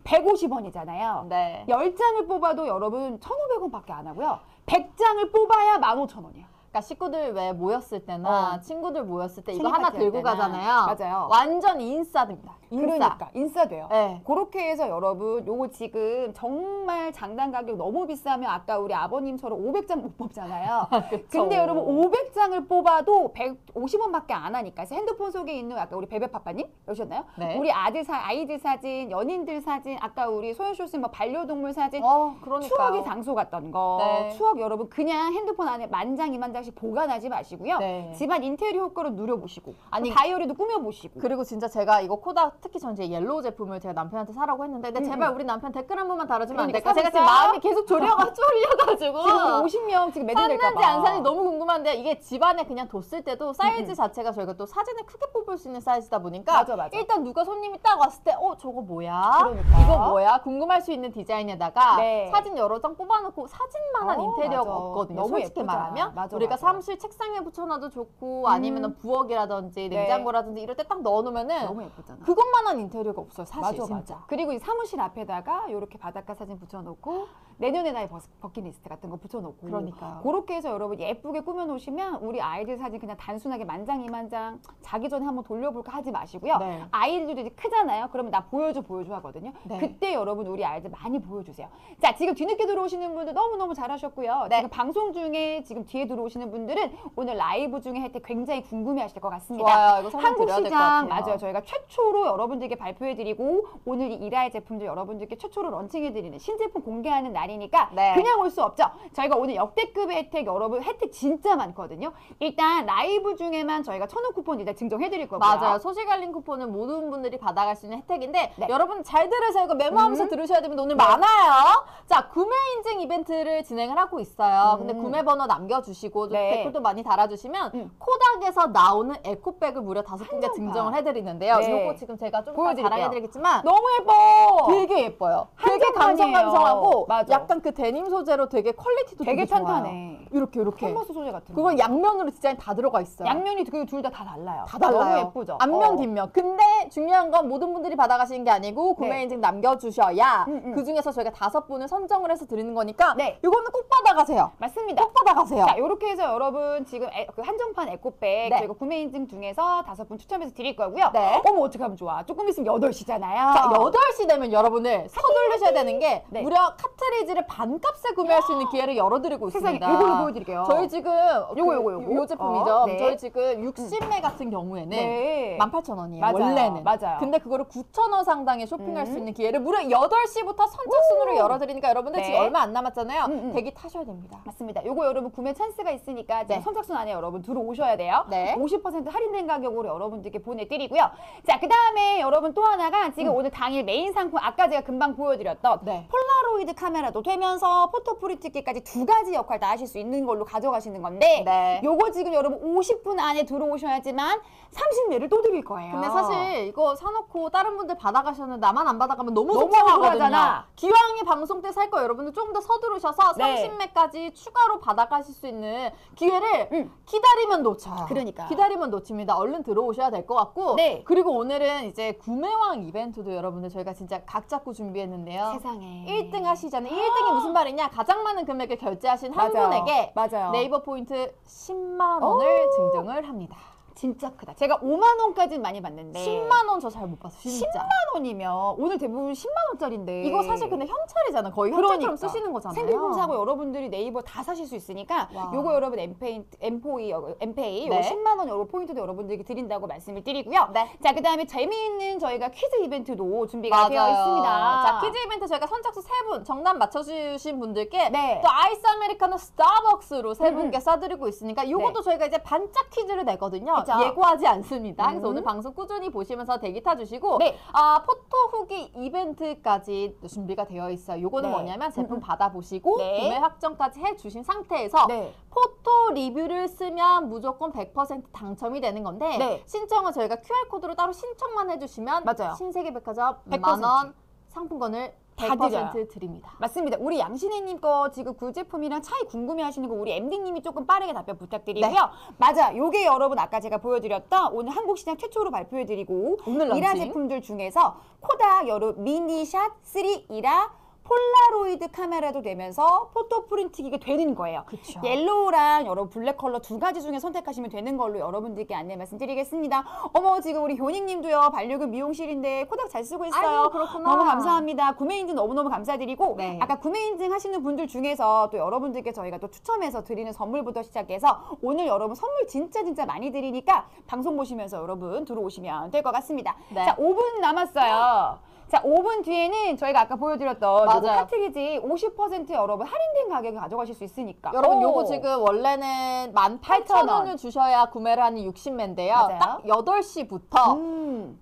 A: 150원이잖아요.
B: 네.
A: 10장을 뽑아도 여러분 1,500원밖에 안 하고요. 100장을 뽑아야 15,000원이야.
B: 그러니까 식구들 왜 모였을 때나
A: 어.
B: 친구들 모였을 때 이거
A: 생일
B: 하나
A: 파티 할
B: 들고
A: 때나.
B: 가잖아요.
A: 맞아요.
B: 완전 인싸입니다. 인싸.
A: 그러니까 인싸돼요.
B: 네.
A: 그렇게 해서 여러분 요거 지금 정말 장당 가격 너무 비싸면 아까 우리 아버님처럼 500장 못 뽑잖아요. 근데 여러분 500장을 뽑아도 150원밖에 안 하니까 그래서 핸드폰 속에 있는 아까 우리 베베파파님 여셨나요?
B: 네.
A: 우리 아들 사 아이들 사진, 연인들 사진, 아까 우리 소연쇼 씨뭐 반려동물 사진
B: 어, 그러니까
A: 추억의 장소 갔던 거
B: 네.
A: 추억 여러분 그냥 핸드폰 안에 만장 이만장 씩 보관하지 마시고요.
B: 네.
A: 집안 인테리어 효과로 누려보시고
B: 아니,
A: 다이어리도 꾸며보시고
B: 그리고 진짜 제가 이거 코닥 특히 전 이제 yellow 제품을 제가 남편한테 사라고 했는데 근데
A: 음,
B: 제발
A: 음.
B: 우리 남편 댓글 한 번만 달아주면 안
A: 그러니까
B: 될까? 제가 지금
A: 사고 있어요?
B: 마음이 계속 졸여가 졸려가지고
A: 지금 50명 지금 매진될까
B: 샀는지
A: 봐.
B: 안 샀는지 너무 궁금한데 이게 집안에 그냥 뒀을 때도 사이즈
A: 음, 음.
B: 자체가 저희가 또 사진을 크게 뽑을 수 있는 사이즈다 보니까
A: 맞아, 맞아.
B: 일단 누가 손님이 딱 왔을 때 어 저거 뭐야?
A: 그러니까.
B: 이거 뭐야? 궁금할 수 있는 디자인에다가
A: 네.
B: 사진 여러 장 뽑아놓고 사진만한
A: 어,
B: 인테리어가
A: 맞아.
B: 없거든요.
A: 너무
B: 솔직히
A: 예쁘다.
B: 말하면
A: 맞아,
B: 우리가
A: 맞아.
B: 사무실 책상에 붙여놔도 좋고 아니면 부엌이라든지
A: 네.
B: 냉장고라든지 이럴 때 딱 넣어놓으면은
A: 너무 예쁘잖아.
B: 그것만한 인테리어가 없어요. 사실
A: 맞아,
B: 진짜.
A: 맞아. 그리고 이 사무실 앞에다가 이렇게 바닷가 사진 붙여놓고 내년에 나의 버스- 버킷리스트 같은 거 붙여놓고
B: 그러니까요.
A: 그렇게 해서 여러분 예쁘게 꾸며놓으시면 우리 아이들 사진 그냥 단순하게 만장이만장 자기 전에 한번 돌려볼까 하지 마시고요.
B: 네.
A: 아이들도 이제 크잖아요. 그러면 나 보여줘 보여줘 하거든요.
B: 네.
A: 그때 여러분 우리 아이들 많이 보여주세요. 자 지금 뒤늦게 들어오시는 분들 너무너무 잘하셨고요.
B: 네.
A: 지금 방송 중에 지금 뒤에 들어오시는 분들은 오늘 라이브 중에 혜택 굉장히 궁금해하실 것 같습니다.
B: 좋아요. 이거
A: 한국
B: 드려야 될것
A: 시장
B: 같아요.
A: 맞아요. 저희가 최초로 여러분들께 발표해드리고 오늘 이 ERA의 제품들 여러분들께 최초로 launching해드리는 신제품 공개하는 날이니까
B: 네.
A: 그냥 올 수 없죠. 저희가 오늘 역대급의 혜택 여러분 혜택 진짜 많거든요. 일단 라이브 중에만 저희가 천 원 쿠폰 일단 증정해드릴 거고요.
B: 맞아요. 소식 알림 쿠폰은 모든 분들이 받아갈 수 있는 혜택인데
A: 네.
B: 여러분 잘 들으세요. 이거 메모하면서
A: 음.
B: 들으셔야 됩니다. 오늘 많아요. 자, 구매 인증 이벤트를 진행을 하고 있어요.
A: 음.
B: 근데 구매 번호 남겨주시고 또
A: 네.
B: 댓글도 많이 달아주시면
A: 음.
B: 코닥에서 나오는 에코백을 무려 다섯
A: 한정판.
B: 증정을 해드리는데요.
A: 네.
B: 요거 지금 제가 좀
A: 보여드릴게요.
B: 자랑해드리겠지만
A: 너무 예뻐.
B: 되게 예뻐요. 되게. 감성감성하고
A: 맞아.
B: 약간 그 데님 소재로 되게 quality도
A: 되게
B: 좋아요.
A: 탄탄해.
B: 이렇게 이렇게.
A: 캔버스 소재 같은 거.
B: 그걸 양면으로 디자인 다 들어가 있어요.
A: 양면이 둘다 다 달라요.
B: 다 달라요.
A: 너무 예쁘죠.
B: 앞면
A: 어.
B: 뒷면. 근데 중요한 건 모든 분들이 받아가시는 게 아니고 구매
A: 네.
B: 인증 남겨주셔야
A: 음, 음.
B: 그 중에서 저희가 다섯 분을 선정을 해서 드리는 거니까
A: 네.
B: 이거는 꼭 받아가세요.
A: 맞습니다.
B: 꼭 받아가세요.
A: 자, 이렇게 해서 여러분 지금 에- 그 한정판 에코백
B: 네.
A: 저희가 구매 인증 중에서 다섯 분 추첨해서 드릴 거고요.
B: 네.
A: 어머 어떻게 하면 좋아? 조금 있으면 8시잖아요.
B: 자, 8시 되면 여러분을 서두르셔야 되는 게
A: 네.
B: 무려 카트리지를 반값에 구매할 수 있는 기회를 열어드리고
A: 세상에
B: 있습니다.
A: 이걸로 보여드릴게요.
B: 저희 지금
A: 요거, 요거, 요거.
B: 요 제품이죠.
A: 어, 네.
B: 저희 지금 60매 같은 경우에는
A: 네.
B: 18,000원이에요.
A: 맞아요.
B: 원래는.
A: 맞아요.
B: 근데 그거를 9,000원 상당의 쇼핑할 수
A: 음.
B: 있는 기회를 무려 8시부터 선착순으로 열어드리니까 여러분들
A: 네.
B: 지금 얼마 안 남았잖아요.
A: 음, 음.
B: 대기 타셔야 됩니다.
A: 맞습니다. 요거 여러분 구매 찬스가 있으니 까 지금
B: 네.
A: 선착순 안에 여러분 들어오셔야 돼요.
B: 네.
A: 50% 할인된 가격으로 여러분들께 보내드리고요. 자, 그 다음에 여러분 또 하나가 지금
B: 음.
A: 오늘 당일 메인 상품 아까 제가 금방 보여드렸던
B: 네.
A: 폴라로이드 카메라도 되면서 포토 프린트기까지 두 가지 역할 다 하실 수 있는 걸로 가져가시는 건데
B: 네.
A: 요거 지금 여러분 50분 안에 들어오셔야지만 30매를 또 드릴 거예요.
B: 근데 사실 이거 사놓고 다른 분들 받아가셨는데 나만 안 받아가면 너무
A: 너무
B: 속상하거든요. 기왕이 방송 때 살 거 여러분들 조금 더 서두르셔서
A: 네.
B: 30매까지 추가로 받아가실 수 있는 기회를
A: 음.
B: 기다리면 놓쳐요.
A: 그러니까.
B: 기다리면 놓칩니다. 얼른 들어오셔야 될 것 같고.
A: 네.
B: 그리고 오늘은 이제 구매왕 이벤트도 여러분들 저희가 진짜 각 잡고 준비했는데요.
A: 세상에
B: 1등 하시잖아요. 1등이 무슨 말이냐? 가장 많은 금액을 결제하신 한
A: 맞아요.
B: 분에게
A: 맞아요.
B: 네이버 포인트 10만 원을
A: 오.
B: 증정을 합니다.
A: 진짜 크다. 제가 5만 원까지는 많이 받는데
B: 10만 원 저 잘 못 봤어요. 진짜.
A: 10만 원이면 오늘 대부분 10만 원짜리인데
B: 이거 사실 근데 현찰이잖아. 거의 현찰처럼
A: 그러니까.
B: 쓰시는 거잖아요.
A: 생필품 사고 여러분들이 네이버 다 사실 수 있으니까
B: 와.
A: 요거 여러분 N페이 N페이 어, N페이
B: 네.
A: 요거 10만 원 요거 포인트도 여러분들께 드린다고 말씀을 드리고요.
B: 네.
A: 자 그다음에 재미있는 저희가 퀴즈 이벤트도 준비가 되어 있습니다.
B: 자, 퀴즈 이벤트 저희가 선착순 세 분 정답 맞춰 주신 분들께
A: 네.
B: 또 아이스 아메리카노 스타벅스로 세
A: 음,
B: 분께 싸드리고 있으니까 이것도 저희가 이제 반짝 퀴즈를 내거든요.
A: 그쵸.
B: 예고하지 않습니다. 그래서
A: 음.
B: 오늘 방송 꾸준히 보시면서 대기 타주시고
A: 네.
B: 아 포토 후기 이벤트까지 준비가 되어 있어요. 요거는
A: 네.
B: 뭐냐면 제품
A: 음, 음.
B: 받아보시고
A: 네.
B: 구매 확정까지 해주신 상태에서
A: 네.
B: 포토 리뷰를 쓰면 무조건 100% 당첨이 되는 건데
A: 네.
B: 신청은 저희가 QR 코드로 따로 신청만 해주시면
A: 맞아요.
B: 신세계백화점
A: 100%.
B: 만원 상품권을 다100%
A: 드려요.
B: 드립니다.
A: 맞습니다. 우리 양신혜님 거 지금 그 제품이랑 차이 궁금해하시는 거 우리 MD님이 조금 빠르게 답변 부탁드리고요.
B: 네.
A: 맞아. 요게 여러분 아까 제가 보여드렸던 오늘 한국 시장 최초로 발표해드리고
B: 오늘
A: 이라. 제품들 중에서 코닥 여름 미니샷 3 ERA 폴라로이드 카메라도 되면서 포토 프린트기가 되는 거예요.
B: 그쵸.
A: yellow랑 여러분 블랙 컬러 두 가지 중에 선택하시면 되는 걸로 여러분들께 안내 말씀드리겠습니다. 어머 지금 우리 효닝님도요 반려견 미용실인데 코닥 잘 쓰고 있어요.
B: 아이고, 그렇구나.
A: 너무 감사합니다. 구매 인증 너무 너무 감사드리고
B: 네.
A: 아까 구매 인증 하시는 분들 중에서 또 여러분들께 저희가 또 추첨해서 드리는 선물부터 시작해서 오늘 여러분 선물 진짜 진짜 많이 드리니까 방송 보시면서 여러분 들어오시면 될 것 같습니다.
B: 네.
A: 자 5분 남았어요. 자, 5분 뒤에는 저희가 아까 보여드렸던
B: 맞아요.
A: 요거 카트리지 50% 여러분 할인된 가격에 가져가실 수 있으니까.
B: 여러분
A: 오.
B: 요거 지금 원래는 18,000원을
A: 8,000원.
B: 주셔야 구매를 하는 60매인데요.
A: 맞아요.
B: 딱 8시부터
A: 음.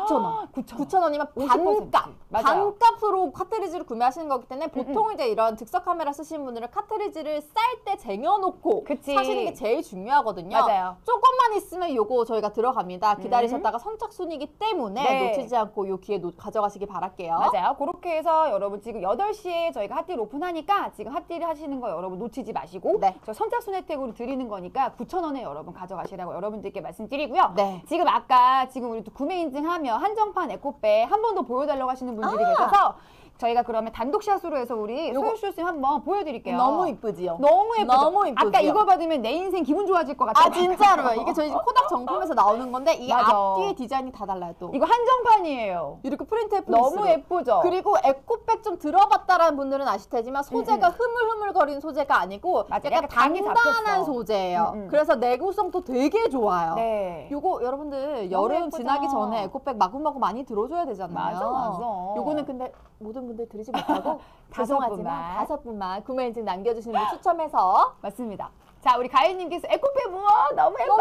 B: 9,000원.
A: 9,000원.
B: 9,000원이면
A: 50%.
B: 반값,
A: 맞아요.
B: 반값으로 카트리지를 구매하시는 거기 때문에 보통 이제 이런 즉석 카메라 쓰시는 분들은 카트리지를 쌀 때 쟁여놓고
A: 그치.
B: 사시는 게 제일 중요하거든요.
A: 맞아요.
B: 조금만 있으면 요거 저희가 들어갑니다. 기다리셨다가 선착순이기 때문에
A: 네.
B: 놓치지 않고 요 기회 놓, 가져가시기 바랄게요.
A: 맞아요. 그렇게 해서 여러분 지금 8시에 저희가 핫딜 오픈하니까 지금 핫딜 하시는 거 여러분 놓치지 마시고
B: 네.
A: 저 선착순 혜택으로 드리는 거니까 9,000원에 여러분 가져가시라고 여러분들께 말씀드리고요.
B: 네.
A: 지금 아까 지금 우리 또 구매 인증하 며 한정판 에코백 한 번 더 보여달라고 하시는 분들이
B: 아.
A: 계셔서 저희가 그러면 단독 shot으로 해서 우리 소유쇼 쌤 한번 보여드릴게요.
B: 너무 이쁘지요?
A: 너무 예쁘죠?
B: 너무 이쁘죠?
A: 아까 이거 받으면 내 인생 기분 좋아질 것 같아요.
B: 아 진짜로요. 이게 저희 코닥 정품에서 나오는 건데 이
A: 맞아.
B: 앞뒤에 디자인이 다 달라요 또.
A: 이거 한정판이에요.
B: 이렇게 프린트에
A: 너무 예쁘죠?
B: 그리고 에코백 좀 들어봤다라는 분들은 아실 테지만 소재가 흐물흐물거리는 소재가 아니고
A: 음, 맞아,
B: 약간
A: 약간
B: 단단한. 소재예요.
A: 음, 음.
B: 그래서 내구성도 되게 좋아요.
A: 네.
B: 요거 여러분들 여름
A: 예쁘죠?
B: 지나기 전에 에코백 마구마구 많이 들어줘야 되잖아요.
A: 맞아, 맞아.
B: 요거는 근데 모든 분들 드리지 못하고
A: 다섯
B: 죄송하지만
A: 분만.
B: 다섯 분만 구매 인증 남겨주시는 분 추첨해서
A: 맞습니다. 자, 우리 가인님께서 에코백 우와 너무 예뻐요.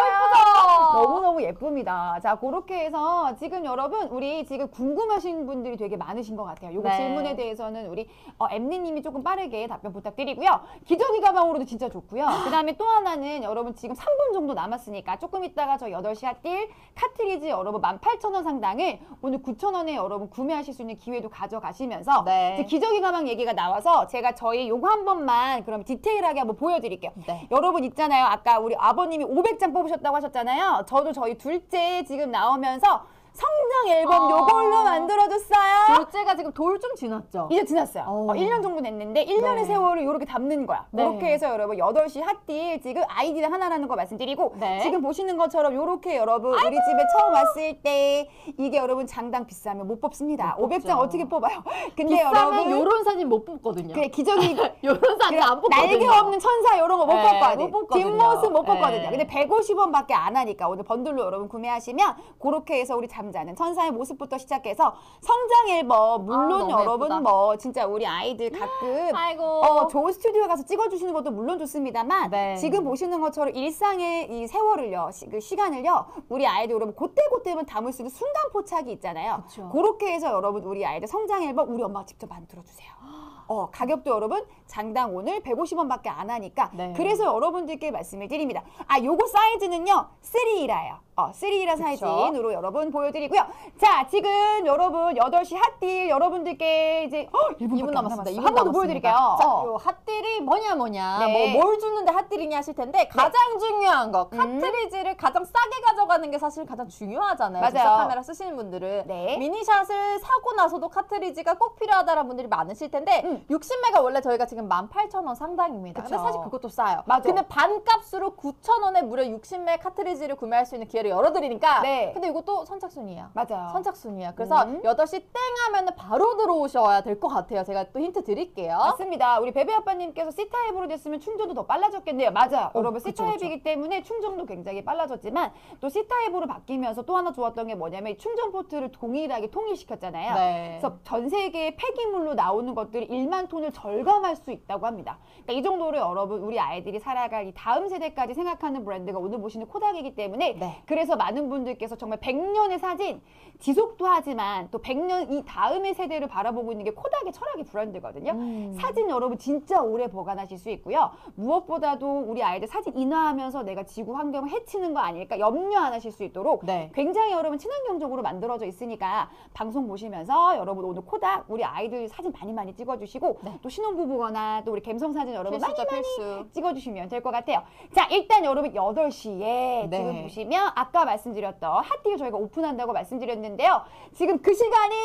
B: 너무?
A: 너무너무 예쁩니다. 자, 그렇게 해서 지금 여러분 우리 지금 궁금하신 분들이 되게 많으신 것 같아요. 요거
B: 네.
A: 질문에 대해서는 우리 어, 엠니님이 조금 빠르게 답변 부탁드리고요. 기저귀 가방으로도 진짜 좋고요. 그 다음에 또 하나는 여러분 지금 3분 정도 남았으니까 조금 있다가 저 8시 핫딜 카트리지 여러분 18,000원 상당을 오늘 9,000원에 여러분 구매하실 수 있는 기회도 가져가시면서
B: 네.
A: 기저귀 가방 얘기가 나와서 제가 저희 요거 한 번만 그럼 디테일하게 한번 보여드릴게요.
B: 네.
A: 여러분 있잖아요. 아까 우리 아버님이 500장 뽑으셨다고 하셨잖아요. 저도 저희 둘째 지금 나오면서 성장 앨범
B: 어.
A: 요걸로 만들어줬어요.
B: 둘째가 지금 돌 좀 지났죠?
A: 이제 지났어요.
B: 어.
A: 어, 1년 정도 됐는데 1년의
B: 네.
A: 세월을 이렇게 담는 거야.
B: 네.
A: 그렇게 해서 여러분 8시 핫딜 지금 아이디가 하나라는 거 말씀드리고
B: 네.
A: 지금 보시는 것처럼 이렇게 여러분 우리 집에 처음 왔을 때 이게 여러분 장당 비싸면 못 뽑습니다.
B: 못
A: 500장
B: 뽑죠.
A: 어떻게 뽑아요? 근데 여러분
B: 요런 사진 못 뽑거든요.
A: 그래 기저귀
B: 요런 사진 안 뽑거든요.
A: 날개 없는 천사 이런 거못
B: 네,
A: 뽑거든.
B: 못 뽑거든요.
A: 뒷모습 못 뽑거든요.
B: 네.
A: 근데 150원밖에 안 하니까 오늘 번들로 여러분 구매하시면 그렇게 해서 우리 잠자는 천사의 모습부터 시작해서 성장 앨범 물론
B: 아,
A: 여러분
B: 예쁘다.
A: 뭐 진짜 우리 아이들 가끔
B: 아이고.
A: 어, 좋은 스튜디오에 가서 찍어주시는 것도 물론 좋습니다만
B: 네.
A: 지금 보시는 것처럼 일상의 이 세월을요, 시, 그 시간을요, 우리 아이들 여러분 그때그때만 담을 수 있는 순간 포착이 있잖아요. 그렇게 해서 여러분 우리 아이들 성장 앨범 우리 엄마가 직접 만들어주세요. 어, 가격도 여러분 장당 오늘 150원밖에 안 하니까
B: 네.
A: 그래서 여러분들께 말씀을 드립니다. 아, 요거 사이즈는요, 3이라요. 어, 3이라 사이즈로 여러분 보여드리고요. 자, 지금 여러분 8시 핫딜 여러분들께 이제 어, 1분,
B: 2분 남았습니다. 2분
A: 한번 더
B: 남았습니다.
A: 보여드릴게요.
B: 자,
A: 어.
B: 요 핫딜이 뭐냐 뭐냐.
A: 네.
B: 뭐뭘 주는데 핫딜이냐 하실 텐데 가장 중요한 거
A: 음.
B: 카트리지를 가장 싸게 가져가는 게 사실 가장 중요하잖아요.
A: 맞아요.
B: 카메라 쓰시는 분들은
A: 네.
B: 미니샷을 사고 나서도 카트리지가 꼭 필요하다라는 분들이 많으실 텐데
A: 음.
B: 60메가 원래 저희가 지금 18,000원 상당입니다. 근데
A: 그쵸.
B: 사실 그것도 싸요.
A: 맞아.
B: 근데 반값으로 9,000원에 무려 60메 카트리지를 구매할 수 있는 기회를 열어드리니까
A: 네.
B: 근데 이것도 선착순이에요.
A: 맞아요.
B: 선착순이야. 그래서
A: 음.
B: 8시 땡 하면 바로 들어오셔야 될 것 같아요. 제가 또 힌트 드릴게요.
A: 맞습니다. 우리 베베 아빠님께서 C타입으로 됐으면 충전도 더 빨라졌겠네요. 맞아요.
B: 어,
A: 여러분
B: 그쵸,
A: C타입이기 때문에 충전도 굉장히 빨라졌지만 또 C타입으로 바뀌면서 또 하나 좋았던 게 뭐냐면 이 충전 포트를 동일하게 통일시켰잖아요.
B: 네.
A: 그래서 전 세계 폐기물로 나오는 것들이 1만 톤을 절감할 수수 있다고 합니다. 그러니까 이 정도로 여러분 우리 아이들이 살아갈 이 다음 세대까지 생각하는 브랜드가 오늘 보시는 코닥이기 때문에
B: 네.
A: 그래서 많은 분들께서 정말 100년의 사진 지속도 하지만 또 100년 이 다음의 세대를 바라보고 있는 게 코닥의 철학의 브랜드거든요.
B: 음.
A: 사진 여러분 진짜 오래 보관하실 수 있고요. 무엇보다도 우리 아이들 사진 인화하면서 내가 지구 환경을 해치는 거 아닐까 염려 안 하실 수 있도록
B: 네.
A: 굉장히 여러분 친환경적으로 만들어져 있으니까 방송 보시면서 여러분 오늘 코닥 우리 아이들 사진 많이 많이 찍어주시고
B: 네.
A: 또 신혼부부 거나 또 우리 감성 사진 여러분 많이
B: 필수죠, 필수.
A: 찍어주시면 될 것 같아요. 자, 일단 여러분 8시에
B: 네.
A: 지금 보시면 아까 말씀드렸던 핫딜 저희가 오픈한다고 말씀드렸는데요. 지금 그 시간이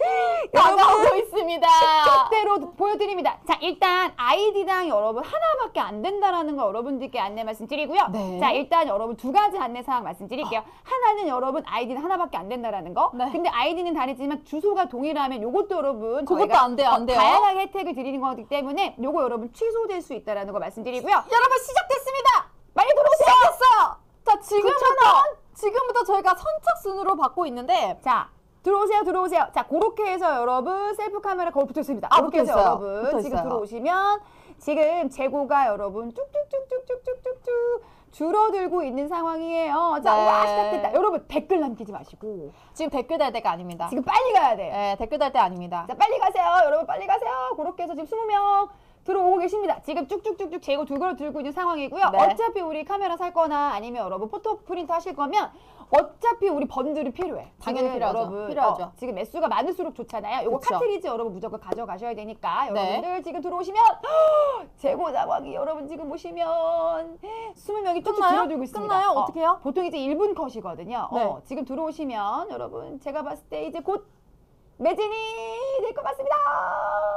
B: 다가오고 있습니다.
A: 대로 보여드립니다. 자, 일단 아이디당 여러분 하나밖에 안 된다라는 거 여러분들께 안내 말씀드리고요.
B: 네.
A: 자, 일단 여러분 두 가지 안내 사항 말씀드릴게요. 하나는 여러분 아이디는 하나밖에 안 된다라는 거.
B: 네.
A: 근데 아이디는 다르지만 주소가 동일하면 요것도 여러분
B: 그것도 안 돼요, 안
A: 어,
B: 돼요.
A: 다양하게 혜택을 드리는 거기 때문에 요거 여러분 취소될 수 있다라는 거 말씀드리고요.
B: 여러분 시작됐습니다.
A: 빨리 들어오세요.
B: 시작됐어요. 자 지금부터 지금부터 저희가 선착순으로 받고 있는데
A: 자, 들어오세요, 들어오세요. 자, 그렇게 해서 여러분 셀프 카메라 거울 붙였습니다
B: 아,
A: 그렇게 해서
B: 있어요.
A: 여러분
B: 붙어
A: 지금 들어오시면 지금 재고가 여러분 쭉쭉쭉쭉쭉쭉쭉 줄어들고 있는 상황이에요. 자,
B: 네.
A: 와, 시작됐다. 여러분 댓글 남기지 마시고
B: 지금 댓글 달 때가 아닙니다.
A: 지금 빨리 가야 돼.
B: 네, 댓글 달 때 아닙니다.
A: 자, 빨리 가세요. 여러분 빨리 가세요. 그렇게 해서 지금 20명 들어오고 계십니다. 지금 쭉쭉쭉쭉 재고 두 걸어 들고 있는 상황이고요.
B: 네.
A: 어차피 우리 카메라 살 거나 아니면 여러분 포토 프린트 하실 거면 어차피 우리 번들이 필요해.
B: 당연히 필요하죠.
A: 여러분
B: 필요하죠.
A: 어, 지금 매수가 많을수록 좋잖아요. 요거
B: 그쵸.
A: 카트리지 여러분 무조건 가져가셔야 되니까
B: 네.
A: 여러분들 지금 들어오시면 재고 상황이 여러분 지금 보시면 20명이 쭉쭉? 줄어들고 있습니다.
B: 끝나요?
A: 어,
B: 어떻게 해요?
A: 보통 이제 1분 컷이거든요.
B: 네.
A: 어, 지금 들어오시면 여러분 제가 봤을 때 이제 곧 매진이 될 것 같습니다.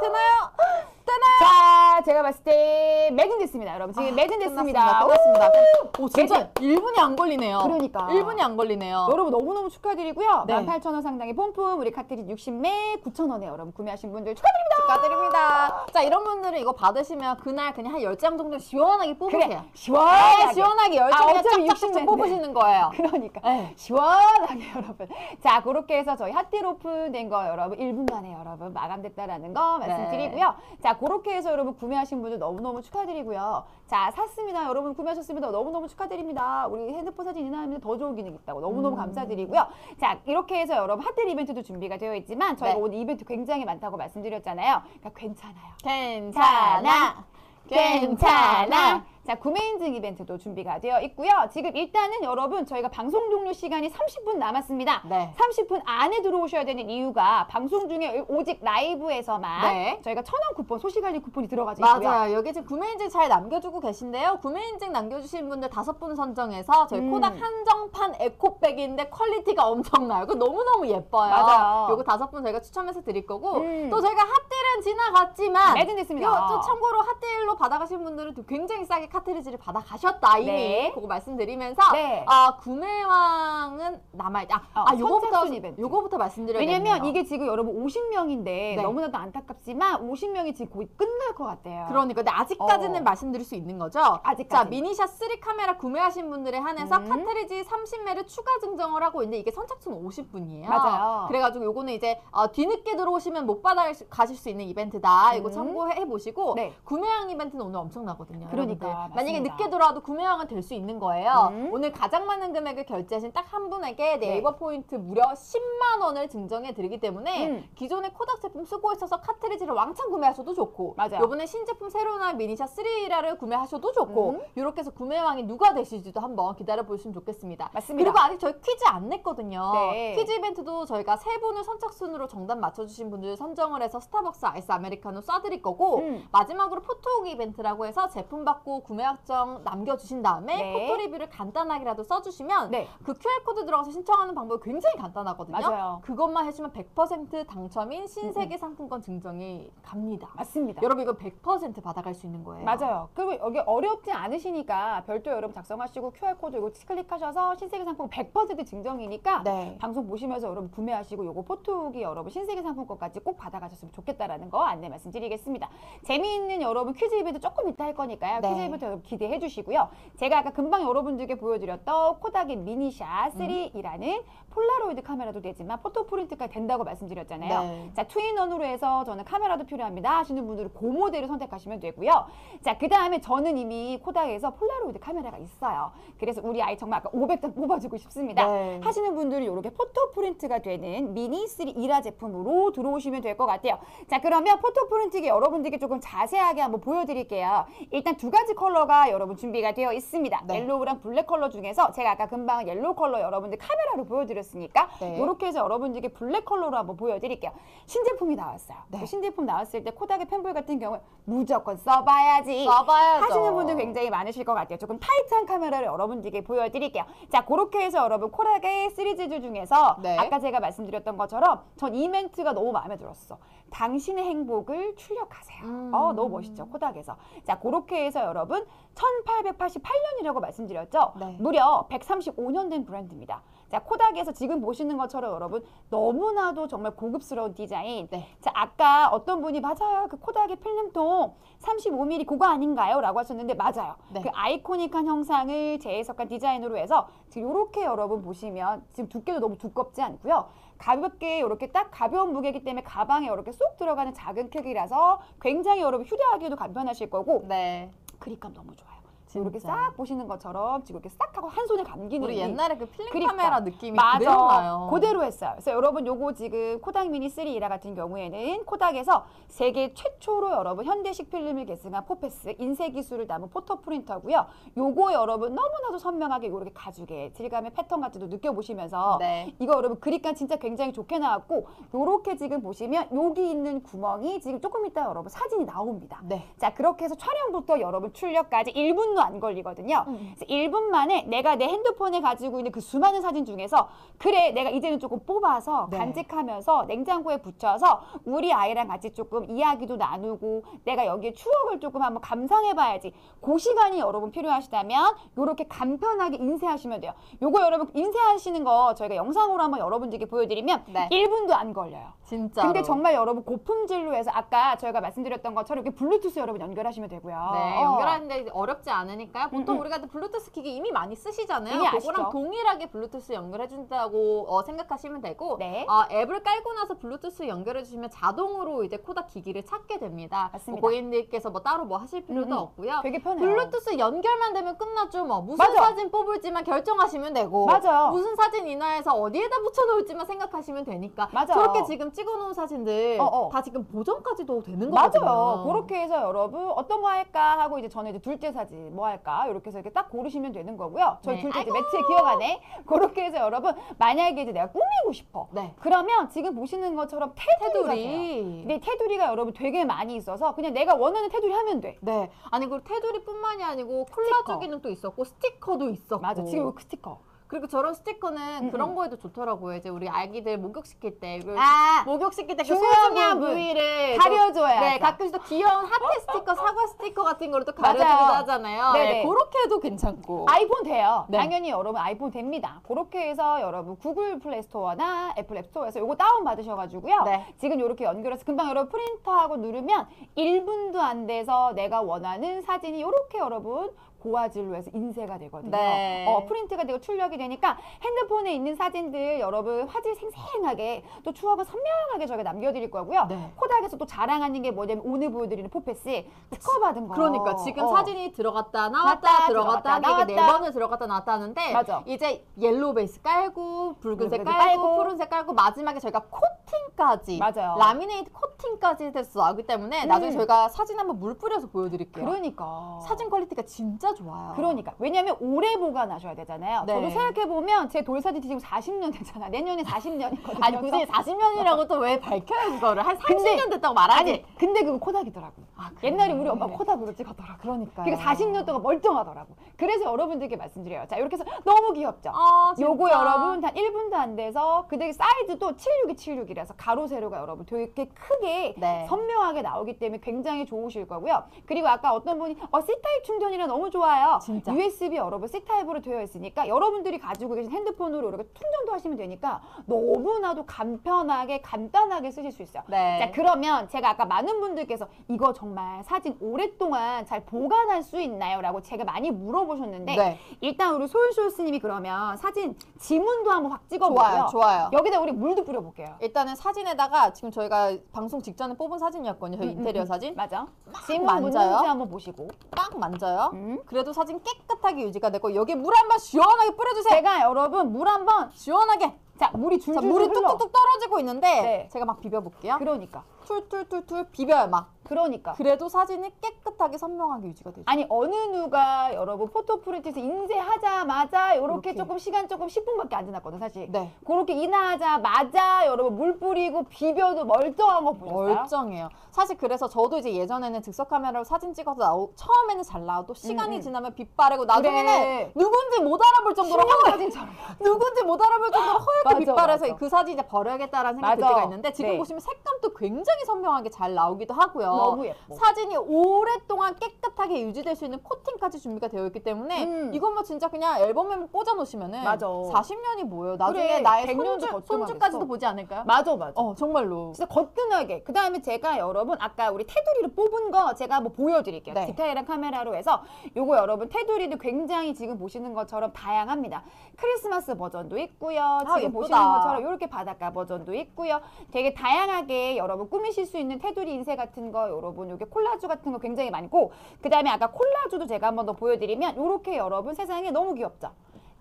B: 되나요?
A: 자, 제가 봤을 때 매진됐습니다, 여러분. 지금
B: 아,
A: 매진됐습니다.
B: 끝났습니다. 끝났습니다. 오 진짜 1분이 안 걸리네요.
A: 그러니까.
B: 1분이 안 걸리네요.
A: 여러분 너무너무 축하드리고요.
B: 네.
A: 18,000원 상당의 폼품 우리 카트리 60매 9,000원에 여러분 구매하신 분들 축하드립니다.
B: 축하드립니다. 자 이런 분들은 이거 받으시면 그날 그냥 한 10장 정도 시원하게 뽑으세요.
A: 그래, 시원하게.
B: 네, 시원하게 10장
A: 아,
B: 그냥
A: 60
B: 뽑으시는 거예요.
A: 그러니까
B: 네.
A: 시원하게 여러분. 자, 그렇게 해서 저희 핫딜 오픈된 거 여러분 1분 만에 여러분 마감됐다라는 거
B: 네.
A: 말씀드리고요. 자, 그렇게 해서 여러분 구매하신 분들 너무너무 축하드리고요. 자, 샀습니다. 여러분 구매하셨습니다. 너무너무 축하드립니다. 우리 핸드폰 사진 인화하면 더 좋은 기능 있다고 너무너무
B: 음.
A: 감사드리고요. 자, 이렇게 해서 여러분 핫딜 이벤트도 준비가 되어 있지만 저희가
B: 네.
A: 오늘 이벤트 굉장히 많다고 말씀드렸잖아요. 그러니까 괜찮아요.
B: 괜찮아.
A: 괜찮아. 자, 구매 인증 이벤트도 준비가 되어 있고요. 지금 일단은 여러분 저희가 방송 종료 시간이 30분 남았습니다.
B: 네.
A: 30분 안에 들어오셔야 되는 이유가 방송 중에 오직 라이브에서만
B: 네.
A: 저희가 천 원 쿠폰, 소시간리 쿠폰이 있고요.
B: 맞아요. 여기 지금 구매 인증 잘 남겨주고 계신데요. 구매 인증 남겨주신 분들 다섯 분 선정해서 저희
A: 음.
B: 코닥 한정판 에코백인데 퀄리티가 엄청나요. 그 너무너무 예뻐요.
A: 맞아요.
B: 요거 다섯 분 저희가 추첨해서 드릴 거고
A: 음.
B: 또 저희가 hot deal은 지나갔지만
A: 매진됐습니다.
B: 요, 또 참고로 hot deal로 받아가신 분들은 또 굉장히 싸게 카트리지를 받아 가셨다 이미
A: 네.
B: 그거 말씀드리면서
A: 네.
B: 아 구매왕은 남아 있다. 아,
A: 어,
B: 아 요거부터
A: 선착순 이벤트.
B: 요거부터 말씀드려야
A: 왜냐면
B: 되네요.
A: 이게 지금 여러분 50명인데
B: 네.
A: 너무나도 안타깝지만 50명이 지금 거의 끝날 것 같아요.
B: 그러니까 근데 아직까지는
A: 어.
B: 말씀드릴 수 있는 거죠.
A: 아직까지.
B: 자 미니샷 3 카메라 구매하신 분들에 한해서
A: 음.
B: 카트리지 30매를 추가 증정을 하고 있는데 이게 선착순 50분이에요.
A: 맞아요.
B: 그래가지고 요거는 이제 어, 뒤늦게 들어오시면 못 받아 가실 수 있는 이벤트다. 이거
A: 음.
B: 참고해 보시고
A: 네.
B: 구매왕 이벤트는 오늘 엄청나거든요.
A: 그러니까,
B: 여러분들. 만약에
A: 맞습니다.
B: 늦게 들어와도 구매왕은 될 수 있는 거예요.
A: 음.
B: 오늘 가장 많은 금액을 결제하신 딱 한 분에게 네이버 포인트 무려 10만 원을 증정해 드리기 때문에
A: 음.
B: 기존의 코닥 제품 쓰고 있어서 카트리지를 왕창 구매하셔도 좋고
A: 맞아요.
B: 요번에 신제품 새로 나온 미니샷 3 ERA를 구매하셔도 좋고
A: 음.
B: 이렇게 해서 구매왕이 누가 되실지도 한번 기다려 보시면 좋겠습니다.
A: 맞습니다.
B: 그리고 아직 저희 퀴즈 안 냈거든요.
A: 네.
B: 퀴즈 이벤트도 저희가 세 분을 선착순으로 정답 맞춰주신 분들 선정을 해서 스타벅스 아이스 아메리카노 쏴드릴 거고
A: 음.
B: 마지막으로 포토후기 이벤트라고 해서 제품 받고 구매 확정 남겨주신 다음에
A: 네.
B: 포토 리뷰를 간단하게라도 써주시면
A: 네.
B: 그 QR코드 들어가서 신청하는 방법이 굉장히 간단하거든요.
A: 맞아요. 음,
B: 그것만 해주면 100% 당첨인 신세계 상품권 증정이 갑니다.
A: 맞습니다.
B: 여러분 이거 100% 받아갈 수 있는 거예요.
A: 맞아요. 그리고 여기 어렵지 않으시니까 별도 여러분 작성하시고 QR코드 이거 클릭하셔서 신세계 상품 100% 증정이니까
B: 네.
A: 방송 보시면서 여러분 구매하시고 요거 포토기 여러분 신세계 상품권까지 꼭 받아가셨으면 좋겠다라는 거 안내 말씀드리겠습니다. 재미있는 여러분 퀴즈 이벤트 조금 이따 할 거니까요.
B: 네.
A: 퀴즈 이벤트 포인트 기대해 주시고요. 제가 아까 금방 여러분들께 보여드렸던 코닥의 미니샷
B: 음.
A: 3라는 폴라로이드 카메라도 되지만 포토 프린트까지 된다고 말씀드렸잖아요.
B: 네.
A: 자, two in one으로 해서 저는 카메라도 필요합니다 하시는 분들은 그 모델을 선택하시면 되고요. 자, 그 다음에 저는 이미 코닥에서 폴라로이드 카메라가 있어요. 그래서 우리 아이 정말 아까 500장 뽑아주고 싶습니다.
B: 네.
A: 하시는 분들은 이렇게 포토 프린트가 되는 미니 3 ERA 제품으로 들어오시면 될 것 같아요. 자, 그러면 포토 프린트기 여러분들께 조금 자세하게 한번 보여드릴게요. 일단 두 가지 컬러가 여러분 준비가 되어 있습니다.
B: 네.
A: 옐로우랑 블랙 컬러 중에서 제가 아까 금방 옐로우 컬러 여러분들 카메라로 보여드렸 으니까
B: 네.
A: 이렇게 해서 여러분들께 블랙 컬러로 한번 보여드릴게요. 신제품이 나왔어요.
B: 네.
A: 그 신제품 나왔을 때 코닥의 팬분 같은 경우에 무조건 써봐야지.
B: 써봐야죠.
A: 하시는 분들 굉장히 많으실 것 같아요. 조금 타이트한 카메라를 여러분들께 보여드릴게요. 자, 그렇게 해서 여러분 코락의 시리즈들 중에서
B: 네.
A: 아까 제가 말씀드렸던 것처럼 전 이 멘트가 너무 마음에 들었어. 당신의 행복을 출력하세요.
B: 음.
A: 어, 너무 멋있죠. 코닥에서. 자, 그렇게 해서 여러분 1888년이라고 말씀드렸죠.
B: 네.
A: 무려 135년 된 브랜드입니다. 자, 코닥에서 지금 보시는 것처럼 여러분 너무나도 정말 고급스러운 디자인.
B: 네.
A: 자, 아까 어떤 분이 맞아요. 그 코닥의 필름통 35mm 그거 아닌가요? 라고 하셨는데 맞아요.
B: 네.
A: 그 아이코닉한 형상을 재해석한 디자인으로 해서 지금 이렇게 여러분 보시면 지금 두께도 너무 두껍지 않고요. 가볍게 이렇게 딱 가벼운 무게이기 때문에 가방에 이렇게 쏙 들어가는 작은 크기라서 굉장히 여러분 휴대하기도 간편하실 거고
B: 네.
A: 그립감 너무 좋아요.
B: 진짜.
A: 이렇게 싹 보시는 것처럼 지금 이렇게 싹 하고 한 손에 감기는
B: 우리
A: 이
B: 옛날에 그 필름
A: 그러니까.
B: 카메라 느낌이
A: 맞아.
B: 그대로 나요.
A: 그대로 했어요. 그래서 여러분 요거 지금 코닥 미니 3 ERA 같은 경우에는 코닥에서 세계 최초로 여러분 현대식 필름을 계승한 4PASS 인쇄 기술을 담은 포토 프린터고요. 요거 여러분 너무나도 선명하게 이렇게 가죽의 질감의 패턴 같은 거 느껴보시면서
B: 네.
A: 이거 여러분 그립감 진짜 굉장히 좋게 나왔고 요렇게 지금 보시면 여기 있는 구멍이 지금 조금 이따 여러분 사진이 나옵니다.
B: 네.
A: 자 그렇게 해서 촬영부터 여러분 출력까지 1분도 안 걸리거든요.
B: 음.
A: 그래서 1분 만에 내가 내 핸드폰에 가지고 있는 그 수많은 사진 중에서 그래 내가 이제는 조금 뽑아서
B: 네.
A: 간직하면서 냉장고에 붙여서 우리 아이랑 같이 조금 이야기도 나누고 내가 여기에 추억을 조금 한번 감상해봐야지 그 시간이 여러분 필요하시다면 이렇게 간편하게 인쇄하시면 돼요. 요거 여러분 인쇄하시는 거 저희가 영상으로 한번 여러분들께 보여드리면
B: 네.
A: 1분도 안 걸려요.
B: 진짜.
A: 근데 정말 여러분 고품질로 해서 아까 저희가 말씀드렸던 것처럼 이렇게 블루투스 여러분 연결하시면 되고요.
B: 네,
A: 어.
B: 연결하는데 어렵지 않으니까요. 보통
A: 음, 음.
B: 우리가 블루투스 기기 이미 많이 쓰시잖아요.
A: 이미
B: 그거랑
A: 아시죠?
B: 동일하게 블루투스 연결해준다고 어, 생각하시면 되고,
A: 네.
B: 어, 앱을 깔고 나서 블루투스 연결해주시면 자동으로 이제 코닥 기기를 찾게 됩니다.
A: 맞습니다.
B: 뭐 고객님들께서 뭐 따로 뭐 하실 필요도
A: 음, 음.
B: 없고요.
A: 되게 편해요.
B: 블루투스 연결만 되면 끝났죠. 뭐 무슨
A: 맞아.
B: 사진 뽑을지만 결정하시면 되고,
A: 맞아.
B: 무슨 사진 인화해서 어디에다 붙여놓을지만 생각하시면 되니까.
A: 맞아.
B: 저렇게 지금 찍 어놓은 사진들
A: 어, 어.
B: 다 지금 보정까지도 되는 거거든요.
A: 맞아요. 그렇게 해서 여러분 어떤 거 할까 하고 이제 저는 이제 둘째 사진 뭐 할까 이렇게 해서 이렇게 딱 고르시면 되는 거고요. 저희
B: 네.
A: 둘째 이제 매트에 기어가네. 그렇게 해서 여러분 만약에 이제 내가 꾸미고 싶어.
B: 네.
A: 그러면 지금 보시는 것처럼 테두리가 돼요.
B: 테두리.
A: 근데 테두리가 여러분 되게 많이 있어서 그냥 내가 원하는 테두리 하면 돼.
B: 네. 아니 그리고 테두리뿐만이 아니고 콜라주 기능도 있었고 스티커도 있었고.
A: 맞아. 지금 그 스티커.
B: 그리고 저런 스티커는
A: 음,
B: 그런
A: 음.
B: 거에도 좋더라고요. 이제 우리 아기들 목욕시킬
A: 때그아
B: 목욕시킬 때그
A: 중요한
B: 소중한
A: 부분.
B: 부위를
A: 가려줘야.
B: 네, 가끔씩 또 귀여운 하트 스티커, 사과 스티커 같은 거를 또
A: 맞아요.
B: 가려주기도 하잖아요.
A: 네네.
B: 네, 그렇게 해도 괜찮고.
A: 아이폰 돼요.
B: 네.
A: 당연히 여러분 아이폰 됩니다. 그렇게 해서 여러분 구글 플레이 스토어나 애플 앱 스토어에서 요거 다운 받으셔가지고요.
B: 네.
A: 지금 이렇게 연결해서 금방 여러분 프린터하고 누르면 1분도 안 돼서 내가 원하는 사진이 이렇게 여러분 고화질로 해서 인쇄가 되거든요.
B: 네.
A: 어, 프린트가 되고 출력이 되니까 핸드폰에 있는 사진들 여러분 화질 생생하게 또 추억을 선명하게 저희가 남겨드릴 거고요.
B: 네.
A: 코닥에서 또 자랑하는 게 뭐냐면 오늘 보여드리는 4PASS 특허 받은 거.
B: 그러니까 지금
A: 어.
B: 사진이 들어갔다 나왔다
A: 나왔다,
B: 들어갔다
A: 들어갔다,
B: 게 네. 번을 들어갔다 나왔다 하는데
A: 맞아.
B: 이제 옐로우 베이스 깔고 붉은색 깔고,
A: 깔고,
B: 푸른색 깔고 마지막에 저희가 코팅까지
A: 맞아요.
B: 라미네이트 코팅까지 돼서 나오기 때문에 나중에
A: 음.
B: 저희가 사진 한번 물 뿌려서 보여드릴게요.
A: 그러니까
B: 사진 퀄리티가 진짜 좋아요.
A: 그러니까 왜냐하면 오래 보관하셔야 되잖아요.
B: 네.
A: 저도 생각해 보면 제 돌사진 지금 40년 됐잖아. 내년에 40년이거든요.
B: 아니 굳이 40년이라고 또 왜 밝혀요 그거를 한 30년
A: 근데-
B: 됐다고 말하지.
A: 아니 근데 그거 코닥이더라고.
B: 아, 그래.
A: 옛날에 우리 엄마 코닥으로 찍었더라고.
B: 그러니까.
A: 그게 40년 동안 멀쩡하더라고. 그래서 여러분들께 말씀드려요. 자 이렇게 해서 너무 귀엽죠.
B: 아.
A: 요거 여러분 한 1분도 안 돼서 그다음에 사이즈도 76이 76이라서 가로 세로가 여러분 되게 크게
B: 네.
A: 선명하게 나오기 때문에 굉장히 좋으실 거고요. 그리고 아까 어떤 분이 어 C타입 충전이라 너무 좋아 좋아요.
B: 진짜.
A: USB 여러분 C 타입으로 되어 있으니까 여러분들이 가지고 계신 핸드폰으로 이렇게 충전도 하시면 되니까 너무나도 간편하게 간단하게 쓰실 수 있어요.
B: 네.
A: 자 그러면 제가 아까 많은 분들께서 이거 정말 사진 오랫동안 잘 보관할 수 있나요? 라고 제가 많이 물어보셨는데
B: 네.
A: 일단 우리 소윤쇼스님이 그러면 사진 지문도 한번 확 찍어보고요.
B: 좋아요, 좋아요.
A: 여기다 우리 물도 뿌려볼게요.
B: 일단은 사진에다가 지금 저희가 방송 직전에 뽑은 사진이었거든요. 저희
A: 음,
B: 인테리어
A: 음,
B: 사진.
A: 맞아.
B: 막
A: 지문
B: 만져요.
A: 묻는지 한번 보시고.
B: 딱 만져요.
A: 음.
B: 그래도 사진 깨끗하게 유지가 되고 여기 물 한 번 시원하게 뿌려주세요.
A: 제가 여러분 물 한 번
B: 시원하게.
A: 자 물이 줄줄
B: 자, 물이
A: 흘러.
B: 뚝뚝뚝 떨어지고 있는데
A: 네.
B: 제가 막 비벼볼게요.
A: 그러니까
B: 툴툴툴툴 비벼요 막.
A: 그러니까.
B: 그래도 사진이 깨끗하게 선명하게 유지가 되죠.
A: 아니 어느 누가 여러분 포토프린트에서 인쇄하자마자 이렇게
B: 이렇게.
A: 조금 시간 조금 10분밖에 안 지났거든 사실.
B: 네.
A: 그렇게 인하자마자 여러분 물 뿌리고 비벼도 멀쩡한 거 보셨어요?
B: 멀쩡해요. 사실 그래서 저도 이제 예전에는 즉석 카메라로 사진 찍어서 나오, 처음에는 잘 나와도 시간이
A: 음, 음.
B: 지나면 빛 바래고 나중에는
A: 그래.
B: 누군지 못 알아볼 정도로
A: 신용
B: 허
A: 사진처럼.
B: 누군지 못 알아볼 정도로 허옇게
A: 맞아,
B: 빛바래서
A: 맞아.
B: 그 사진 이제 버려야겠다라는 생각이 들
A: 맞아.
B: 때가 있는데 지금
A: 네.
B: 보시면 색감도 굉장히 선명하게 잘 나오기도 하고요.
A: 너무 예뻐.
B: 사진이 오랫동안 깨끗하게 유지될 수 있는 코팅까지 준비가 되어 있기 때문에
A: 음.
B: 이건 뭐 진짜 그냥 앨범에 꽂아 놓으시면은
A: 맞아.
B: 40년이 뭐예요. 나중에
A: 그래,
B: 나의
A: 100년도
B: 손주,
A: 거뜬하겠어.
B: 손주까지도 보지 않을까요?
A: 맞아 맞아.
B: 어 정말로.
A: 진짜 거뜬하게. 그 다음에 제가 여러분 아까 우리 테두리를 뽑은 거 제가 한번 보여드릴게요.
B: 네.
A: 디테일한 카메라로 해서 요거 여러분 테두리도 굉장히 지금 보시는 것처럼 다양합니다. 크리스마스 버전도 있고요. 지금
B: 아, 예쁘다.
A: 보시는 것처럼 이렇게 바닷가 버전도 있고요. 되게 다양하게 여러분 꾸미 실 수 있는 테두리 인쇄 같은 거 여러분 요게 콜라주 같은 거 굉장히 많고 그 다음에 아까 콜라주도 제가 한번 더 보여드리면 요렇게 여러분 세상에 너무 귀엽죠.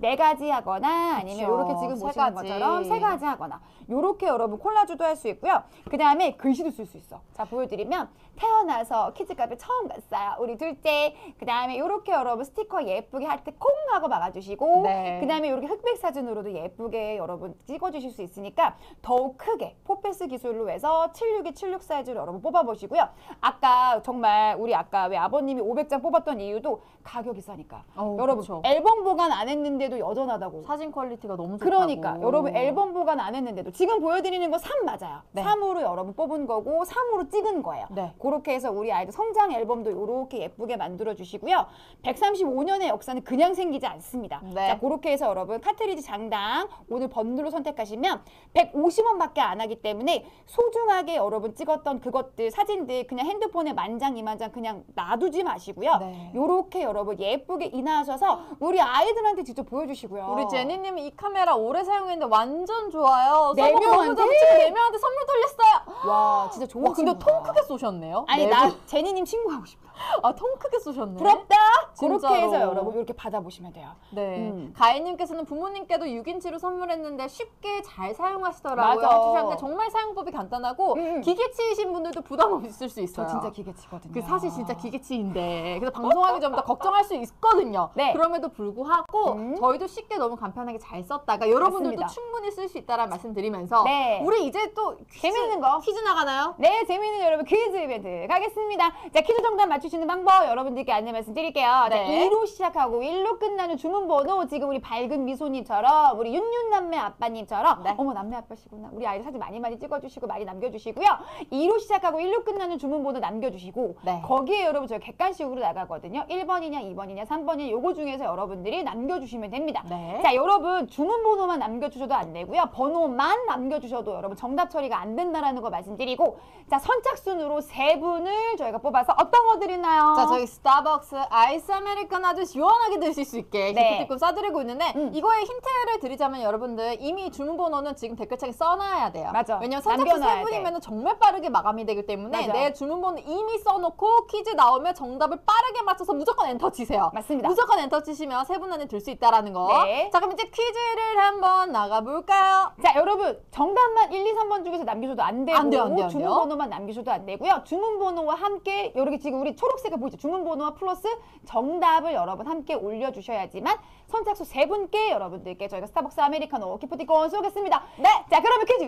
A: 네 가지 하거나 아니면. 이렇게 지금
B: 세
A: 보시는
B: 가지.
A: 것처럼 세 가지 하거나 요렇게 여러분 콜라주도 할 수 있고요. 그 다음에 글씨도 쓸 수 있어. 자 보여드리면 태어나서 키즈카페 처음 갔어요. 우리 둘째. 그 다음에 요렇게 여러분 스티커 예쁘게 할 때 콩 하고 막아주시고
B: 네.
A: 그 다음에 이렇게 흑백 사진으로도 예쁘게 여러분 찍어주실 수 있으니까 더욱 크게 4PASS 기술로 해서 762, 76 사이즈로 여러분 뽑아보시고요. 아까 정말 우리 아까 왜 아버님이 500장 뽑았던 이유도 가격이 싸니까.
B: 어우,
A: 여러분
B: 그쵸.
A: 앨범 보관 안 했는데 도 여전하다고.
B: 사진 퀄리티가 너무 좋다고.
A: 그러니까 여러분 앨범 보관 안 했는데도 지금 보여드리는 거3 맞아요.
B: 네.
A: 3으로 여러분 뽑은 거고 3으로 찍은 거예요.
B: 네.
A: 그렇게 해서 우리 아이들 성장 앨범도 이렇게 예쁘게 만들어 주시고요. 135년의 역사는 그냥 생기지 않습니다.
B: 네.
A: 자, 그렇게 해서 여러분 카트리지 장당 오늘 번들로 선택하시면 150원밖에 안 하기 때문에 소중하게 여러분 찍었던 그것들 사진들 그냥 핸드폰에 만장 이만장 그냥 놔두지 마시고요.
B: 네.
A: 요렇게 여러분 예쁘게 인화하셔서 우리 아이들한테 직접 보여 주시고요.
B: 우리 제니님이 이 카메라 오래 사용했는데 완전 좋아요.
A: 네 명한테?
B: 네 명한테 선물 돌렸어요.
A: 와 진짜 좋은
B: 와 근데
A: 친구다.
B: 통 크게 쏘셨네요.
A: 아니
B: 네
A: 나
B: 분.
A: 제니님 친구하고 싶다.
B: 아 통 크게 쏘셨네.
A: 부럽다.
B: 진짜로.
A: 그렇게 해서 여러분 이렇게 받아보시면 돼요.
B: 네.
A: 음.
B: 가인님께서는 부모님께도 6인치로 선물했는데 쉽게 잘 사용하시더라고요.
A: 맞아.
B: 해주셨는데 정말 사용법이 간단하고
A: 음.
B: 기계치이신 분들도 부담 없이 쓸 수 있어요.
A: 저 진짜 기계치거든요.
B: 그 사실 진짜 기계치인데 그래서 방송하기 전부터 걱정할 수 있거든요.
A: 네.
B: 그럼에도 불구하고
A: 음.
B: 저희도 쉽게 너무 간편하게 잘 썼다가 여러분들도
A: 맞습니다.
B: 충분히 쓸 수 있다라는 말씀드리면서
A: 네.
B: 우리 이제 또 퀴즈,
A: 재밌는 거.
B: 퀴즈 나가나요?
A: 네, 재미있는 여러분 퀴즈 이벤트 가겠습니다. 자, 퀴즈 정답 맞추시 는 방법 여러분들께 안내 말씀드릴게요.
B: 네.
A: 자, 2로 시작하고 1로 끝나는 주문 번호 지금 우리 밝은 미소님처럼 우리 윤윤 남매 아빠님처럼
B: 네.
A: 어머 남매 아빠시구나. 우리 아이들 사진 많이 많이 찍어주시고 많이 남겨주시고요. 2로 시작하고 1로 끝나는 주문 번호 남겨주시고
B: 네.
A: 거기에 여러분 저희 객관식으로 나가거든요. 1번이냐 2번이냐 3번이냐 요거 중에서 여러분들이 남겨주시면 됩니다.
B: 네.
A: 자, 여러분 주문 번호만 남겨주셔도 안 되고요. 번호만 남겨주셔도 여러분 정답 처리가 안 된다라는 거 말씀드리고 자 선착순으로 세 분을 저희가 뽑아서 어떤 거 드리나요?
B: 자, 저희 스타벅스 아이스 아메리카노 아주 시원하게 드실 수 있게
A: 네.
B: 기프티콘 쏴드리고 있는데
A: 음.
B: 이거에 힌트를 드리자면 여러분들 이미 주문 번호는 지금 댓글창에 써놔야 돼요.
A: 맞아.
B: 왜냐면 선착순 세 분이면 정말 빠르게 마감이 되기 때문에
A: 맞아.
B: 내 주문 번호 이미 써놓고 퀴즈 나오면 정답을 빠르게 맞춰서 무조건 엔터 치세요.
A: 맞습니다.
B: 무조건 엔터 치시면 세 분 안에 들 수 있다라는 거.
A: 네.
B: 자, 그럼 이제 퀴즈를 한번 나가볼까요?
A: 자, 여러분 정답만 1, 2, 3번 중에서 남기셔도 안 되고
B: 안 돼요, 안 돼요, 안 돼요.
A: 주문 번호만 남기셔도 안 되고요. 주문 번호와 함께 여기 지금 우리 초록색을 보이죠? 주문번호와 플러스 정답을 여러분 함께 올려주셔야지만 선착순 세 분께 여러분들께 저희가 스타벅스 아메리카노 기프티콘 쏘겠습니다.
B: 네.
A: 자, 그러면 퀴즈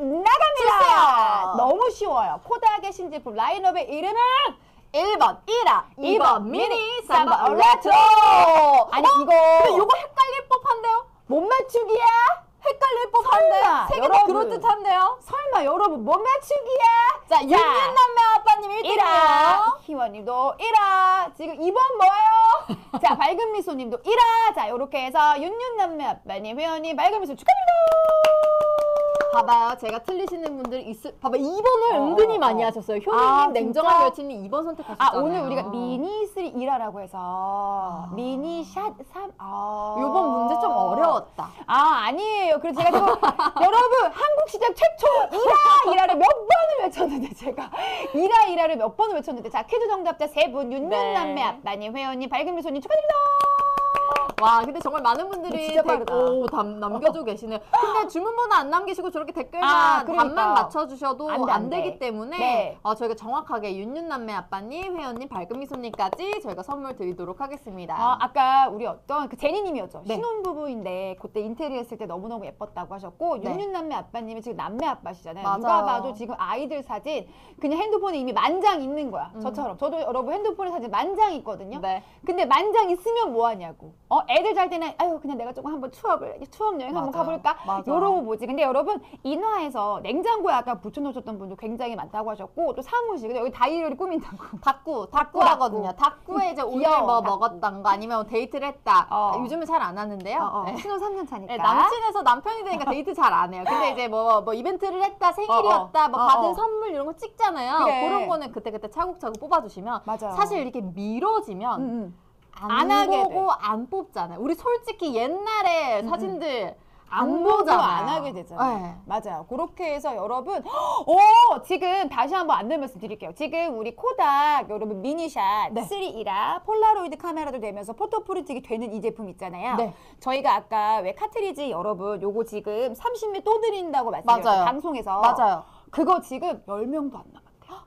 A: 나갑니다.
B: 주세요.
A: 너무 쉬워요. 코닥의 신제품 라인업의 이름은
B: 1번 ERA, 2번
A: 2번
B: 미니,
A: 미니,
B: 3번
A: 3번
B: 레트로.
A: 아니
B: 어?
A: 이거
B: 근데 요거 헷갈릴 법한데요?
A: 못 맞추기야?
B: 헷갈릴 법한데 세개 다. 그럴듯한데요.
A: 설마 여러분 못 맞추기야?
B: 자, 윤윤남매 아빠님 1등이에요.
A: ERA 희원님도 ERA 지금 2번 뭐예요? 자 밝은 미소님도 ERA 자 요렇게 해서 윤윤남매 아빠님 희원님 밝은 미소 축하드립니다
B: 봐봐요. 제가 틀리시는 분들 있을 봐봐 2번을
A: 어,
B: 은근히
A: 어,
B: 많이
A: 어.
B: 하셨어요.
A: 아,
B: 효리님 냉정한
A: 진짜?
B: 멸치님 2번 선택하셨잖아요.
A: 아 오늘 우리가 미니 3 ERA라고 해서 미니 샷 3. 아.
B: 요번 문제 좀 어려웠다.
A: 아 아니에요. 그래서 제가 지금 여러분 한국 시장 최초 1화 1화를 몇 번을 외쳤는데 제가 1화 1화를 몇 번을 외쳤는데 자 퀴즈 정답자 세 분 윤윤남매
B: 네.
A: 아빠님 회원님 밝은 미소님 축하드립니다.
B: 와, 근데 정말 많은 분들이
A: 진짜 빠르다.
B: 오, 담, 남겨주고 계시네요. 근데 주문번호 안 남기시고 저렇게 댓글만
A: 아, 그러니까.
B: 답만 맞춰주셔도
A: 안
B: 안,
A: 돼, 안
B: 되기
A: 돼.
B: 때문에
A: 네.
B: 어, 저희가 정확하게 윤윤남매 아빠님, 회원님, 밝은미소님까지 저희가 선물 드리도록 하겠습니다.
A: 아, 아까 우리 어떤 그 제니님이었죠.
B: 네.
A: 신혼부부인데 그때 인테리어 했을 때 너무너무 예뻤다고 하셨고
B: 네.
A: 윤윤남매 아빠님이 지금 남매 아빠시잖아요.
B: 맞아요.
A: 누가 봐도 지금 아이들 사진 그냥 핸드폰에 이미 만장 있는 거야.
B: 음.
A: 저처럼. 저도 여러분 핸드폰에 사진 만장 있거든요.
B: 네.
A: 근데 만장 있으면 뭐 하냐고. 어, 애들 잘 때는 아유 그냥 내가 조금 한번 추억을 추억 여행 한번
B: 맞아요.
A: 가볼까?
B: 맞아요.
A: 요러고 뭐지. 근데 여러분 인화에서 냉장고에 아까 붙여놓으셨던 분도 굉장히 많다고 하셨고 또 사무실 근데 여기 다이어리 꾸민다고.
B: 다꾸, 다꾸라거든요. 다꾸에 이제 오늘
A: 귀여워,
B: 뭐
A: 다꾸.
B: 먹었던 거 아니면 데이트를 했다.
A: 어.
B: 아, 요즘은 잘 안 하는데요.
A: 어, 어.
B: 네.
A: 신혼 3년 차니까.
B: 네, 남친에서 남편이 되니까 데이트 잘 안 해요. 근데 이제 뭐, 뭐 이벤트를 했다, 생일이었다, 뭐
A: 어,
B: 받은
A: 어.
B: 선물 이런 거 찍잖아요.
A: 그래.
B: 그런 거는 그때그때 차곡차곡 뽑아주시면
A: 맞아.
B: 사실 이렇게 미뤄지면
A: 음, 음.
B: 안,
A: 안 하게
B: 보고 안 뽑잖아요. 우리 솔직히 옛날에
A: 음,
B: 사진들
A: 안
B: 보잖아요.
A: 안 하게 되잖아요.
B: 네.
A: 맞아요. 그렇게 해서 여러분, 오 지금 다시 한번 안내 말씀 드릴게요. 지금 우리 코닥 여러분 미니샷
B: 네.
A: 3이라 폴라로이드 카메라도 되면서 포토 프린팅이 되는 이 제품 있잖아요.
B: 네.
A: 저희가 아까 왜 카트리지 여러분 요거 지금 30매 또 드린다고 말씀드렸죠
B: 맞아요.
A: 방송에서
B: 맞아요.
A: 그거 지금 10명도 안 남았대요.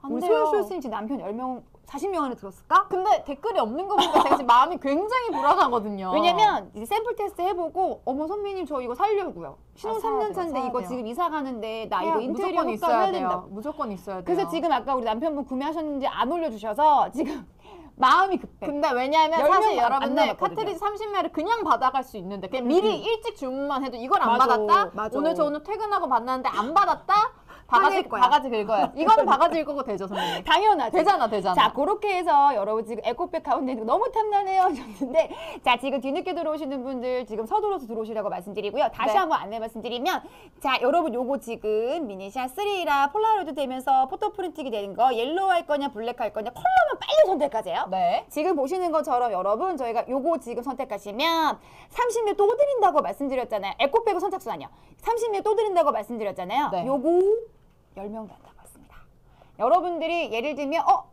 B: 안
A: 우리. 소유쇼 씨 남편 10명 40명 안에 들었을까?
B: 근데 댓글이 없는 거 보니까 제가 지금 마음이 굉장히 불안하거든요.
A: 왜냐면 이제 샘플 테스트 해보고 어머 선배님 저 이거 살려고요. 신혼
B: 아, 사야
A: 3년
B: 돼요,
A: 차인데
B: 사야
A: 이거
B: 돼요.
A: 지금 이사 가는데 나 이거 인테리어
B: 무조건
A: 효과
B: 있어야
A: 해야
B: 돼요.
A: 된다.
B: 무조건 있어야 돼요.
A: 그래서 지금 아까 우리 남편분 구매하셨는지 안 올려주셔서 지금 마음이 급해.
B: 근데 왜냐하면
A: 열
B: 사실
A: 안-
B: 여러분들
A: 남았거든요.
B: 카트리지 30매를 그냥 받아갈 수 있는데 그냥
A: 음,
B: 미리
A: 음.
B: 일찍 주문만 해도 이걸 안
A: 맞아,
B: 받았다?
A: 맞아.
B: 오늘 저 오늘 퇴근하고 받았는데 안 받았다? 바가지,
A: 거야.
B: 바가지 긁어요. 이거는 바가지 긁고 되죠, 선생님.
A: 당연하죠.
B: 되잖아, 되잖아.
A: 자, 그렇게 해서 여러분 지금 에코백 가운데 너무 탐나네요 하셨는데 자, 지금 뒤늦게 들어오시는 분들 지금 서둘러서 들어오시라고 말씀드리고요. 다시
B: 네.
A: 한번 안내 말씀드리면 자, 여러분 요거 지금 미니샷 3 ERA 폴라로이드 되면서 포토 프린팅이 되는 거 옐로우 할 거냐 블랙 할 거냐 컬러만 빨리 선택하세요.
B: 네.
A: 지금 보시는 것처럼 여러분 저희가 요거 지금 선택하시면 30매 또 드린다고 말씀드렸잖아요. 에코백은 선착순 아니요. 30매 또 드린다고 말씀드렸잖아요.
B: 네.
A: 요거 10명 다 남았습니다. 여러분들이 예를 들면 어?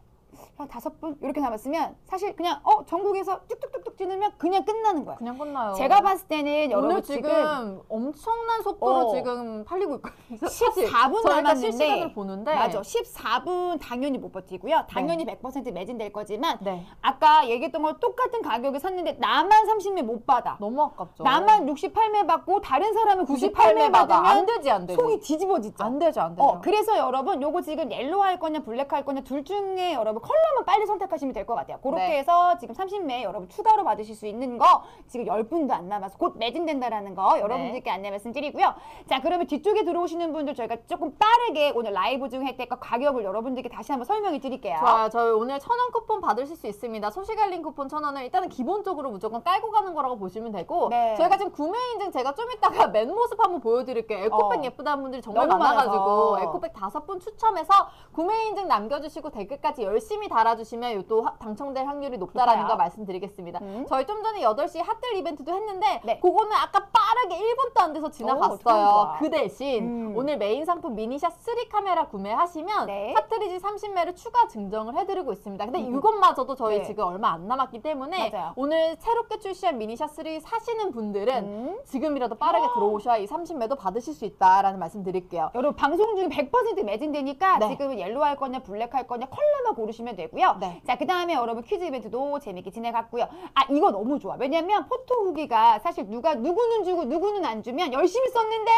A: 한 다섯 분 이렇게 남았으면 사실 그냥 어 전국에서 쭉쭉쭉쭉 찌르면 그냥 끝나는 거야.
B: 그냥 끝나요.
A: 제가 봤을 때는 여러분
B: 오늘
A: 지금,
B: 지금, 엄청난 속도로
A: 어.
B: 지금 팔리고 있거든요.
A: 14분
B: 저희가
A: 남았는데
B: 실시간으로 보는데
A: 맞아 14분 당연히 못 버티고요. 당연히 100% 매진될 거지만
B: 네.
A: 아까 얘기했던 거 똑같은 가격에 샀는데 나만 30매 못 받아.
B: 너무 아깝죠.
A: 나만 68매 받고 다른 사람은 98매
B: 98매 받아. 안
A: 받으면
B: 되지, 안 되지.
A: 속이 뒤집어지죠.
B: 안 되죠, 안 되죠.
A: 어, 그래서 여러분 요거 지금 옐로우 할 거냐 블랙 할 거냐 둘 중에 여러분 컬러 만 빨리 선택하시면 될 것 같아요. 그렇게
B: 네.
A: 해서 지금 30매 여러분 추가로 받으실 수 있는 거 지금 10분도 안 남아서 곧 매진된다라는 거 여러분들께 안내 말씀드리고요. 자, 그러면 뒤쪽에 들어오시는 분들 저희가 조금 빠르게 오늘 라이브 중 혜택과 가격을 여러분들께 다시 한번 설명해 드릴게요.
B: 좋아요. 저희 오늘 천 원 쿠폰 받으실 수 있습니다. 소식 알림 쿠폰 천 원을 일단은 기본적으로 무조건 깔고 가는 거라고 보시면 되고
A: 네.
B: 저희가 지금 구매 인증 제가 좀 이따가 맨 모습 한번 보여드릴게요. 에코백
A: 어.
B: 예쁘다는 분들이 정말 많아가지고
A: 많아서.
B: 에코백 다섯 분 추첨해서 구매 인증 남겨주시고 댓글까지 열심히 달아주시면 또 하- 당첨될 확률이 높다라는
A: 좋아요.
B: 거 말씀드리겠습니다.
A: 음.
B: 저희 좀 전에 8시 핫딜 이벤트도 했는데
A: 네.
B: 그거는 아까 빠르게 1분도 안 돼서
A: 오, 참
B: 지나갔어요.
A: 좋아.
B: 그 대신
A: 음.
B: 오늘 메인 상품 미니샷 3 카메라 구매하시면
A: 네.
B: 카트리지 30매를 추가 증정을 해드리고 있습니다. 근데
A: 음.
B: 이것마저도 저희
A: 네.
B: 지금 얼마 안 남았기 때문에
A: 맞아요.
B: 오늘 새롭게 출시한 미니샷 3 사시는 분들은
A: 음.
B: 지금이라도 빠르게 들어오셔야 이 30매도 받으실 수 있다라는 말씀 드릴게요.
A: 여러분 방송 중에 100% 매진되니까
B: 네.
A: 지금 은 옐로우 할 거냐 블랙 할 거냐 컬러만 고르시면 되고요.
B: 네.
A: 자, 그 다음에 여러분 퀴즈 이벤트도 재밌게 진행했고요. 아, 이거 너무 좋아. 왜냐면 포토 후기가 사실 누가 누구는 주고 누구는 안 주면 열심히 썼는데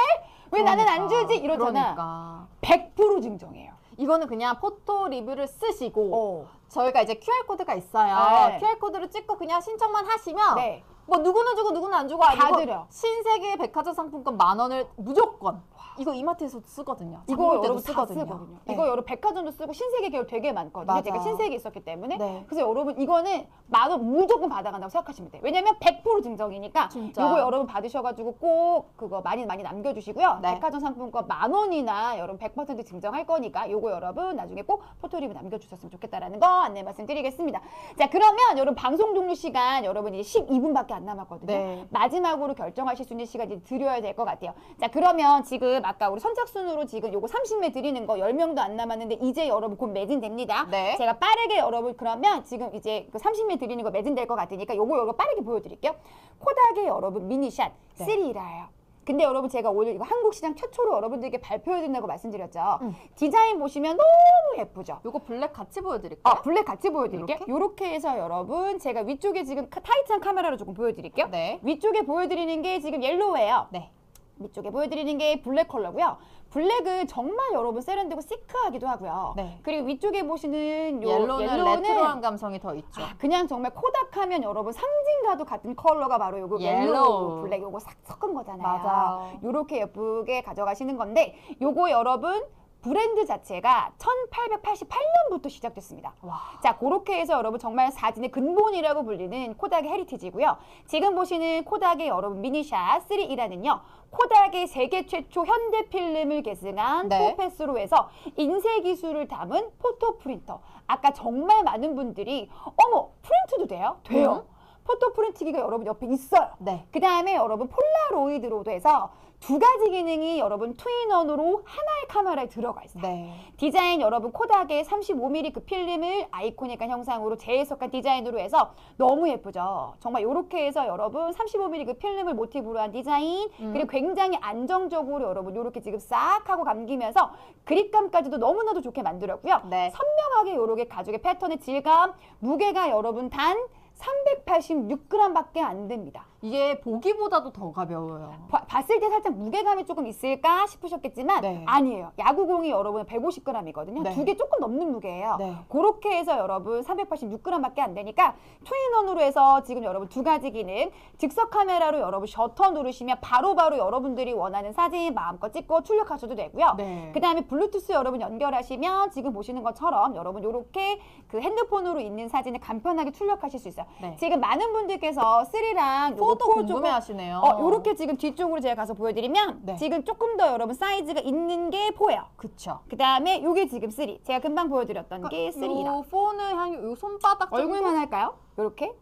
A: 왜 나는 안
B: 그러니까,
A: 주지 이러잖아.
B: 그러니까.
A: 100% 증정해요.
B: 이거는 그냥 포토 리뷰를 쓰시고
A: 어.
B: 저희가 이제 QR 코드가 있어요.
A: 네.
B: QR 코드를 찍고 그냥 신청만 하시면
A: 네.
B: 뭐 누구는 주고 누구는 안 주고
A: 다
B: 아니고. 신세계 백화점 상품권 만 원을 무조건 이거 이마트에서 쓰거든요.
A: 이거 여러분 다 쓰거든요.
B: 네.
A: 이거 여러분 백화점도 쓰고 신세계 계열 되게 많거든요.
B: 맞아요.
A: 제가 신세계 있었기 때문에.
B: 네.
A: 그래서 여러분 이거는 만원 무조건 받아간다고 생각하시면 돼요. 왜냐면 100% 증정이니까
B: 진짜.
A: 이거 여러분 받으셔가지고 꼭 그거 많이 많이 남겨주시고요.
B: 네.
A: 백화점 상품권 만 원이나 여러분 100% 증정할 거니까 요거 여러분 나중에 꼭 포토리뷰 남겨주셨으면 좋겠다라는 거 안내 말씀드리겠습니다. 자 그러면 여러분 방송 종료 시간 여러분 이제 12분밖에 안 남았거든요.
B: 네.
A: 마지막으로 결정하실 수 있는 시간 이제 드려야 될 것 같아요. 자, 그러면 지금 아까 우리 선착순으로 지금 요거 30매 드리는 거 10명도 안 남았는데 이제 여러분 곧 매진됩니다.
B: 네.
A: 제가 빠르게 여러분 그러면 지금 이제 그 30매 드리는 거 매진될 것 같으니까 요거 요거 빠르게 보여드릴게요. 코닥의 여러분 미니샷
B: 네.
A: 3 ERA요. 근데 여러분 제가 오늘 이거 한국 시장 최초로 여러분들께 발표해드린다고 말씀드렸죠.
B: 음.
A: 디자인 보시면 너무 예쁘죠.
B: 요거 블랙 같이 보여드릴까요?
A: 어, 블랙 같이 보여드릴게요.
B: 이렇게?
A: 요렇게 해서 여러분 제가 위쪽에 지금 카- 타이트한 카메라로 조금 보여드릴게요.
B: 네.
A: 위쪽에 보여드리는 게 지금 옐로우예요.
B: 네.
A: 밑쪽에 보여드리는 게 블랙 컬러고요. 블랙은 정말 여러분 세련되고 시크하기도 하고요.
B: 네.
A: 그리고 위쪽에 보시는 요
B: 옐로우는,
A: 옐로우는
B: 레트로한 감성이 더 있죠.
A: 아, 그냥 정말 코닥 하면 여러분 상징과도 같은 컬러가 바로 요거 옐로우,
B: 옐로우.
A: 블랙 요거 싹 섞은 거잖아요.
B: 맞아요.
A: 요렇게 예쁘게 가져가시는 건데 요거 여러분 브랜드 자체가 1888년부터 시작됐습니다.
B: 와.
A: 자, 그렇게 해서 여러분 정말 사진의 근본이라고 불리는 코닥의 heritage고요. 지금 보시는 코닥의 여러분 미니샷 3이라는요. 코닥의 세계 최초 현대 필름을 계승한
B: 네.
A: four pass로 해서 인쇄 기술을 담은 포토 프린터. 아까 정말 많은 분들이 어머, 프린트도 돼요? 돼요. 포토 프린트기가 여러분 옆에 있어요.
B: 네.
A: 그 다음에 여러분 폴라로이드로도 해서 두 가지 기능이 여러분 two in one으로 하나의 카메라에 들어가 있어요.
B: 네.
A: 디자인 여러분 코닥의 35mm 그 필름을 아이코닉한 형상으로 재해석한 디자인으로 해서 너무 예쁘죠. 정말 이렇게 해서 여러분 35mm 그 필름을 모티브로 한 디자인
B: 음.
A: 그리고 굉장히 안정적으로 여러분 이렇게 지금 싹 하고 감기면서 그립감까지도 너무나도 좋게 만들었고요.
B: 네.
A: 선명하게 이렇게 가죽의 패턴의 질감 무게가 여러분 단 386g밖에 안 됩니다.
B: 이게 보기보다도 더 가벼워요.
A: 봐- 봤을 때 살짝 무게감이 조금 있을까 싶으셨겠지만
B: 네.
A: 아니에요. 야구공이 여러분 150g이거든요.
B: 네.
A: 두개 조금 넘는 무게예요.
B: 네.
A: 그렇게 해서 여러분 386g밖에 안 되니까 투인원으로 해서 지금 여러분 두 가지 기능 즉석 카메라로 여러분 셔터 누르시면 바로바로 여러분들이 원하는 사진 마음껏 찍고 출력하셔도 되고요.
B: 네.
A: 그 다음에 블루투스 여러분 연결하시면 지금 보시는 것처럼 여러분 이렇게 그 핸드폰으로 있는 사진을 간편하게 출력하실 수 있어요.
B: 네.
A: 지금 많은 분들께서 3랑
B: 포도 궁금해하시네요.
A: 어, 요렇게 지금 뒤쪽으로 제가 가서 보여드리면
B: 네.
A: 지금 조금 더 여러분 사이즈가 있는 게 보여요.
B: 그쵸.
A: 그 다음에 요게 지금 3. 제가 금방 보여드렸던 게 3라.
B: 요 폰을 한요 손바닥 정도
A: 얼굴만 할까요? 요렇게?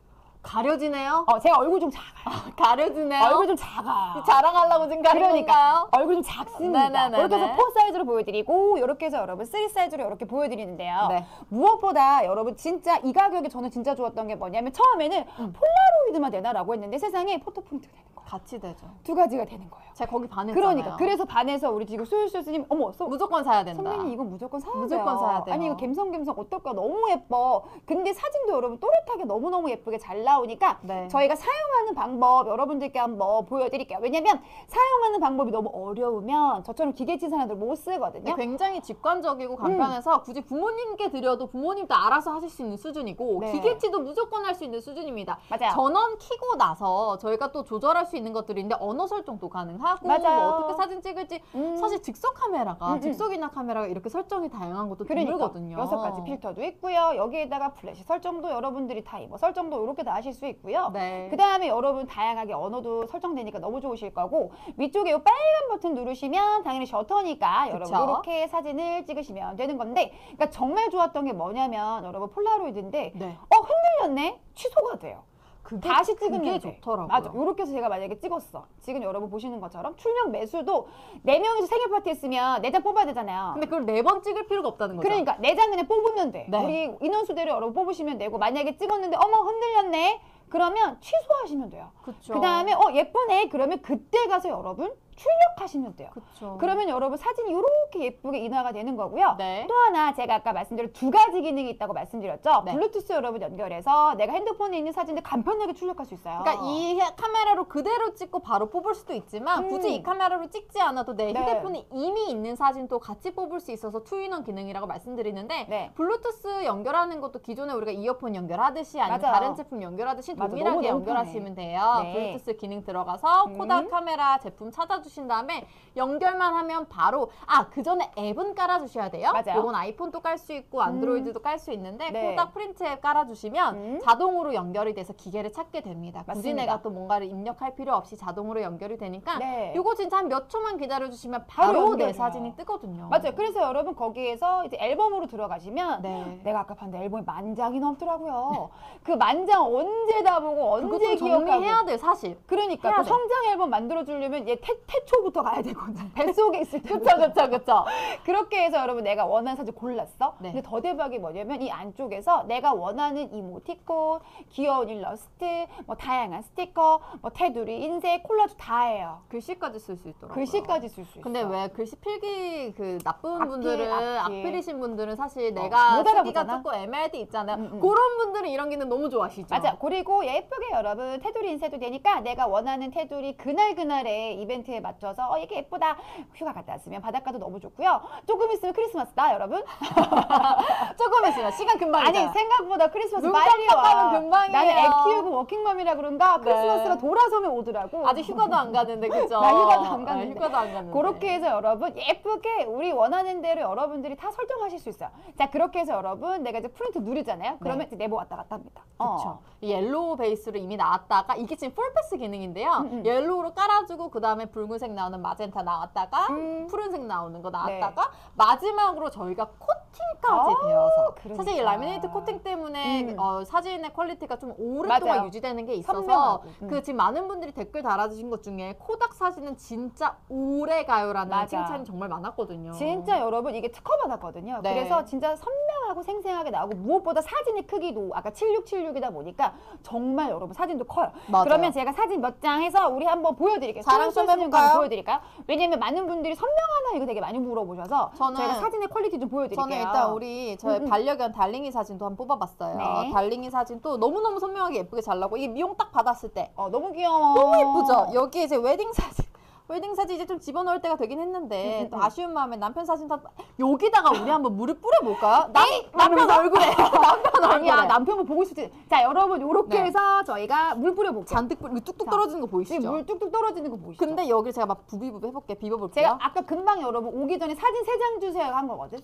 B: 가려지네요.
A: 어, 제가 얼굴 좀 작아요.
B: 가려지네요.
A: 얼굴 좀 작아.
B: 자랑하려고 지금 가린
A: 그러니까
B: 건가요?
A: 얼굴 좀 작습니다.
B: 네네네네.
A: 이렇게 해서 4 사이즈로 보여드리고 이렇게 해서 여러분 3 사이즈로 이렇게 보여드리는데요.
B: 네.
A: 무엇보다 여러분 진짜 이 가격에 저는 진짜 좋았던 게 뭐냐면 처음에는
B: 음.
A: 폴라로이드만 되나라고 했는데 세상에 포토프린트가 되는 거예요.
B: 같이 되죠.
A: 두 가지가 되는 거예요.
B: 제가 거기 반했잖아요.
A: 그러니까 그래서 반해서 우리 지금 소율수 스님 어머 소,
B: 무조건 사야 된다.
A: 선배님 이거 무조건 사야
B: 무조건
A: 돼요.
B: 사야 돼요.
A: 아니 이거 갬성갬성 어떨까 너무 예뻐. 근데 사진도 여러분 또렷하게 너무너무 예쁘게 잘 나 오니까
B: 네.
A: 저희가 사용하는 방법 여러분들께 한번 보여드릴게요. 왜냐면 사용하는 방법이 너무 어려우면 저처럼 기계치 사람들 못 쓰거든요.
B: 굉장히 직관적이고 간편해서 굳이 부모님께 드려도 부모님도 알아서 하실 수 있는 수준이고
A: 네.
B: 기계치도 무조건 할 수 있는 수준입니다.
A: 맞아요.
B: 전원 키고 나서 저희가 또 조절할 수 있는 것들인데 언어 설정도 가능하고
A: 맞아요.
B: 뭐 어떻게 사진 찍을지
A: 음.
B: 사실 즉석 카메라가
A: 음, 음.
B: 즉석이나 카메라가 이렇게 설정이 다양한 것도
A: 그러니까
B: 드물거든요.
A: 여섯 가지 필터도 있고요. 여기에다가 플래시 설정도 여러분들이 타이머 설정도 이렇게 다 하실 수 있고요.
B: 네.
A: 그 다음에 여러분 다양하게 언어도 설정되니까 너무 좋으실 거고 위쪽에 이 빨간 버튼 누르시면 당연히 셔터니까 여러분. 이렇게 사진을 찍으시면 되는 건데 그러니까 정말 좋았던 게 뭐냐면 여러분 폴라로이드인데
B: 네.
A: 어 흔들렸네 취소가 돼요.
B: 그게
A: 다시 찍으면
B: 그게
A: 돼.
B: 좋더라고요.
A: 맞아. 이렇게 해서 제가 만약에 찍었어. 지금 여러분 보시는 것처럼 출력 매수도 네 명이서 생일 파티 했으면 네 장 뽑아야 되잖아요.
B: 근데 그걸 네 번 찍을 필요가 없다는 거죠.
A: 그러니까 네 장 그냥 뽑으면 돼.
B: 네.
A: 우리 인원수대로 여러분 뽑으시면 되고 만약에 찍었는데 어머 흔들렸네. 그러면 취소하시면 돼요.
B: 그쵸.
A: 그 다음에 어 예쁘네. 그러면 그때 가서 여러분 출력하시면 돼요.
B: 그렇죠.
A: 그러면 여러분 사진이 이렇게 예쁘게 인화가 되는 거고요.
B: 네.
A: 또 하나 제가 아까 말씀드린 두 가지 기능이 있다고 말씀드렸죠.
B: 네.
A: 블루투스 여러분 연결해서 내가 핸드폰에 있는 사진들 간편하게 출력할 수 있어요.
B: 그러니까 이 카메라로 그대로 찍고 바로 뽑을 수도 있지만
A: 음.
B: 굳이 이 카메라로 찍지 않아도 내
A: 네.
B: 휴대폰에 이미 있는 사진도 같이 뽑을 수 있어서 two in one 기능이라고 말씀드리는데
A: 네.
B: 블루투스 연결하는 것도 기존에 우리가 이어폰 연결하듯이 아니면
A: 맞아요.
B: 다른 제품 연결하듯이 동일하게 연결하시면 돼요.
A: 네.
B: 블루투스 기능 들어가서
A: 음.
B: 코닥 카메라 제품 찾아 주신 다음에 연결만 하면 바로 아 그 전에 앱은 깔아주셔야 돼요.
A: 맞아요.
B: 이건 아이폰도 깔 수 있고 안드로이드도 깔수 있는데
A: 네.
B: 코닥 프린트 앱 깔아주시면
A: 음.
B: 자동으로 연결이 돼서 기계를 찾게 됩니다. 굳이
A: 맞습니다.
B: 내가 또 뭔가를 입력할 필요 없이 자동으로 연결이 되니까
A: 네.
B: 이거 진짜 한 몇 초만 기다려주시면
A: 바로
B: 바로 내. 사진이 뜨거든요.
A: 맞아요. 그래서 여러분 거기에서 이제 앨범으로 들어가시면
B: 네.
A: 내가 아까 봤는데 앨범이 만 장이 넘더라고요. 그 만장 언제 다 보고 언제 기억하고.
B: 정리해야 돼 사실.
A: 그러니까
B: 해야
A: 또
B: 돼.
A: 성장 앨범 만들어 주려면 얘 태, 태초부터 가야 되거든. 뱃속에 있을 때.
B: 그쵸 그쵸 그쵸.
A: 그렇게 해서 여러분 내가 원하는 사진 골랐어.
B: 네.
A: 근데 더 대박이 뭐냐면 이 안쪽에서 내가 원하는 이모티콘, 귀여운 일러스트, 뭐 다양한 스티커, 뭐 테두리, 인쇄, 콜라주 다 해요.
B: 글씨까지 쓸 수 있더라고요.
A: 글씨까지 쓸 수 있어.
B: 근데 왜 글씨 필기 그 나쁜
A: 악필,
B: 분들은
A: 악필.
B: 악필이신 분들은 사실
A: 어,
B: 내가
A: 못
B: 쓰기가
A: 알아보잖아.
B: 조금 애매할 때 있잖아요.
A: 음, 음.
B: 그런 분들은 이런 기능 너무 좋아하시죠.
A: 맞아. 그리고 예쁘게 여러분 테두리 인쇄도 되니까 내가 원하는 테두리 그날 그날의 이벤트에 맞춰서 어 이게 예쁘다. 휴가 갔다 왔으면 바닷가도 너무 좋고요. 조금 있으면 크리스마스다, 여러분.
B: 조금 있으면 시간 금방
A: 아니 생각보다 크리스마스
B: 눈
A: 빨리 와.
B: 금방이에요.
A: 나는 애 키우고 워킹맘이라 그런가
B: 네.
A: 크리스마스가 돌아서면 오더라고.
B: 아직 휴가도 안 가는데 그죠?
A: 나 휴가도 안
B: 아,
A: 가는데.
B: 휴가도 안 가는데.
A: 그렇게 해서 여러분 예쁘게 우리 원하는 대로 여러분들이 다 설정하실 수 있어요. 자 그렇게 해서 여러분 내가 이제 프린트 누르잖아요. 그러면 이제 네모 왔다 갔다 합니다.
B: 그렇죠.
A: 어.
B: 옐로우 베이스로 이미 나왔다가 이게 지금 four pass 기능인데요.
A: 음, 음.
B: 옐로우로 깔아주고 그 다음에 붉은 색 나오는 마젠타 나왔다가
A: 음.
B: 푸른색 나오는 거 나왔다가 마지막으로 저희가 코팅까지
A: 아,
B: 되어서
A: 그러니까.
B: 사실 이 라미네이트 코팅 때문에
A: 음.
B: 어, 사진의 퀄리티가 좀 오랫동안
A: 맞아요.
B: 유지되는 게 있어서.
A: 음.
B: 그 지금 많은 분들이 댓글 달아주신 것 중에 코닥 사진은 진짜 오래 가요라는
A: 맞아.
B: 칭찬이 정말 많았거든요.
A: 진짜 여러분 이게 특허 받았거든요.
B: 네.
A: 그래서 진짜 선명하고 생생하게 나오고 무엇보다 사진의 크기도 아까 7676이다 보니까 정말 여러분 사진도 커요.
B: 맞아요.
A: 그러면 제가 사진 몇 장 해서 우리 한번 보여드릴게요.
B: 좀
A: 사진
B: 해볼까요?
A: 보여드릴까요? 왜냐면 많은 분들이 선명하나 이거 되게 많이 물어보셔서
B: 저는-
A: 저희가 사진의 퀄리티 좀 보여드릴게요.
B: 저는 일단 우리 저의
A: 음, 음.
B: 반려견 달링이 사진도 한번 뽑아봤어요.
A: 네.
B: 달링이 사진도 너무너무 선명하게 예쁘게 잘 나고 이게 미용 딱 받았을 때
A: 어, 너무 귀여워.
B: 너무 예쁘죠? 여기 이제 웨딩 사진. 웨딩 사진 이제 좀 집어넣을 때가 되긴 했는데
A: 음, 음,
B: 또
A: 음.
B: 아쉬운 마음에 남편 사진 다 여기다가 우리 한번 물을 뿌려볼까요? 남, 남편 얼굴에 남편
A: 아니야 남편분 보고 싶지. 자 여러분 요렇게
B: 네.
A: 해서 저희가 물 뿌려볼게요.
B: 잔뜩 뿌리 뚝뚝
A: 자,
B: 떨어지는 거 보이시죠?
A: 물 뚝뚝 떨어지는 거 보이시죠?
B: 근데 여기를 제가 막 부비부비 해볼게 비벼볼게요.
A: 제가 아까 금방 여러분 오기 전에 사진 세 장 주세요 한 거거든.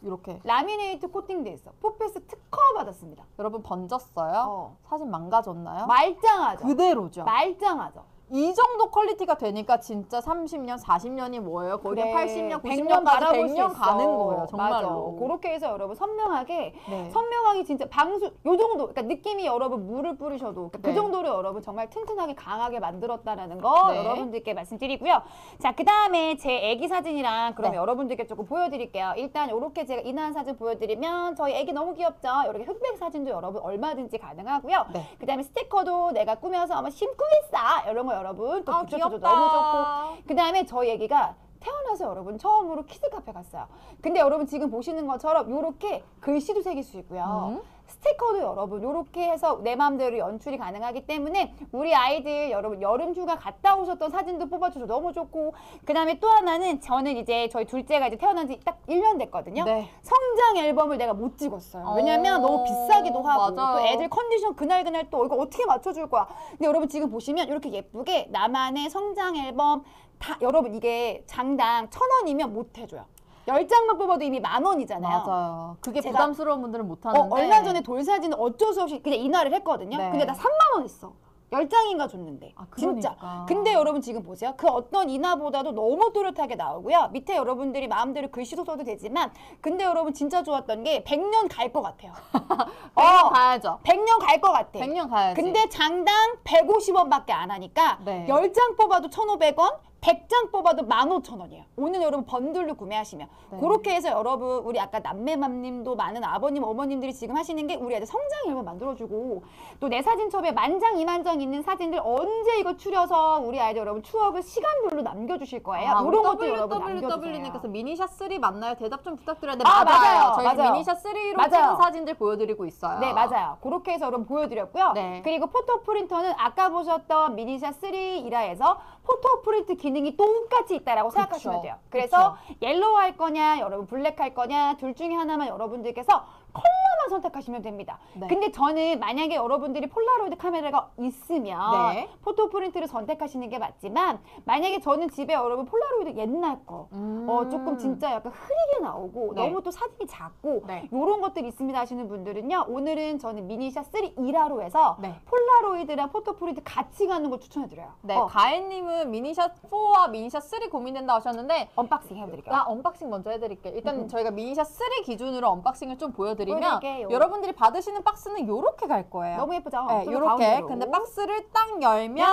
B: 이렇게
A: 라미네이트 코팅돼 있어. four pass 특허 받았습니다.
B: 여러분 번졌어요.
A: 어.
B: 사진 망가졌나요?
A: 말짱하죠.
B: 그대로죠.
A: 말짱하죠.
B: 이 정도 퀄리티가 되니까 진짜 30년, 40년이 뭐예요? 거의
A: 그래,
B: 80년,
A: 100년
B: 90년까지
A: 바라볼 수
B: 100년
A: 있어.
B: 가는 거예요. 정말로.
A: 맞아. 그렇게 해서 여러분 선명하게
B: 네.
A: 선명하게 진짜 방수 요 정도 그러니까 느낌이 여러분 물을 뿌리셔도 그러니까
B: 네.
A: 그 정도로 여러분 정말 튼튼하게 강하게 만들었다라는 거
B: 네.
A: 여러분들께 말씀드리고요. 자 그다음에 제 애기 사진이랑 그러면
B: 네.
A: 여러분들께 조금 보여 드릴게요. 일단 이렇게 제가 인화한 사진 보여 드리면 저희 애기 너무 귀엽죠. 이렇게 흑백 사진도 여러분 얼마든지 가능하고요.
B: 네.
A: 그다음에 스티커도 내가 꾸며서 한번 심고 있어 이런 거 여러분 또
B: 아, 귀엽다.
A: 너무 좋고 그 다음에 저희 애기가 태어나서 여러분 처음으로 키즈 카페 갔어요. 근데 여러분 지금 보시는 것처럼 이렇게 글씨도 새길 수 있고요.
B: 음.
A: 스티커도 여러분 이렇게 해서 내 마음대로 연출이 가능하기 때문에 우리 아이들 여러분 여름 휴가 갔다 오셨던 사진도 뽑아줘서 너무 좋고 그 다음에 또 하나는 저는 이제 저희 둘째가 이제 태어난 지 딱 1년 됐거든요.
B: 네.
A: 성장 앨범을 내가 못 찍었어요. 왜냐면
B: 어,
A: 너무 비싸기도 하고
B: 맞아요.
A: 또 애들 컨디션 그날 그날 또 이거 어떻게 맞춰줄 거야. 근데 여러분 지금 보시면 이렇게 예쁘게 나만의 성장 앨범 다 여러분 이게 장당 천 원이면 못 해도. 열 장만 뽑아도 이미 만 원이잖아요.
B: 맞아요. 그게
A: 제가-
B: 부담스러운 분들은 못
A: 어,
B: 하는데.
A: 얼마 전에 돌 사진은 어쩔 수 없이 그냥 인화를 했거든요.
B: 네.
A: 근데 나 3만 원 했어. 열 장인가 줬는데
B: 아,
A: 진짜.
B: 그러니까.
A: 근데 여러분 지금 보세요. 그 어떤 인화보다도 너무 또렷하게 나오고요. 밑에 여러분들이 마음대로 글씨도 써도 되지만 근데 여러분 진짜 좋았던 게 100년 갈 것 같아요.
B: 어,
A: 어,
B: 가야죠.
A: 100년 갈 것 같아.
B: 100년 가야지.
A: 근데 장당 150원밖에 안 하니까
B: 네.
A: 열장 뽑아도 1,500원, 100장 뽑아도 15,000원이에요. 오늘 여러분 번들로 구매하시면.
B: 네.
A: 그렇게 해서 여러분 우리 아까 남매맘님도 많은 아버님 어머님들이 지금 하시는 게 우리 아들 성장 앨범 만들어주고 또 내 사진첩에 만장 이만장 있는 사진들 언제 이거 추려서 우리 아이들 여러분 추억을 시간별로 남겨주실 거예요.
B: 아,
A: 이런 것도 여러분
B: WWW님께서. 미니샷 3 맞나요? 대답 좀 부탁드려야 돼.
A: 아,
B: 맞아요.
A: 맞아요.
B: 저희
A: 맞아요.
B: 미니샷 3로
A: 맞아요.
B: 찍은 사진들 보여드리고 있어요.
A: 네 맞아요. 그렇게 해서 여러분 보여드렸고요.
B: 네.
A: 그리고 photo printer는 아까 보셨던 미니샷 3 ERA에서 photo print 기능이 똑같이 있다라고 생각하시면 돼요. 그래서 yellow 할 거냐, 여러분 black 할 거냐, 둘 중에 하나만 여러분들께서 컬러만 선택하시면 됩니다.
B: 네.
A: 근데 저는 만약에 여러분들이 폴라로이드 카메라가 있으면
B: 네.
A: photo print를 선택하시는 게 맞지만 만약에 저는 집에 여러분 폴라로이드 옛날 거
B: 음.
A: 어, 조금 진짜 약간 흐리게 나오고
B: 네.
A: 너무 또 사진이 작고
B: 네.
A: 요런 것들이 있습니다 하시는 분들은요. 오늘은 저는 미니샷 3 ERA로 해서
B: 네.
A: 폴라로이드랑 photo print 같이 가는 걸 추천해 드려요.
B: 네,
A: 어,
B: 가혜님은 미니샷 4와 미니샷 3 고민된다 하셨는데
A: unboxing 해 드릴게요.
B: 나 unboxing 먼저 해드릴게요. 일단
A: 음.
B: 저희가 미니샷 3 기준으로 unboxing을 좀 보여드리면
A: 보여드릴게요.
B: 여러분들이 받으시는 박스는 이렇게 갈 거예요.
A: 너무 예쁘죠?
B: 네,
A: 좀
B: 요렇게.
A: 가운데로.
B: 근데 박스를 딱 열면!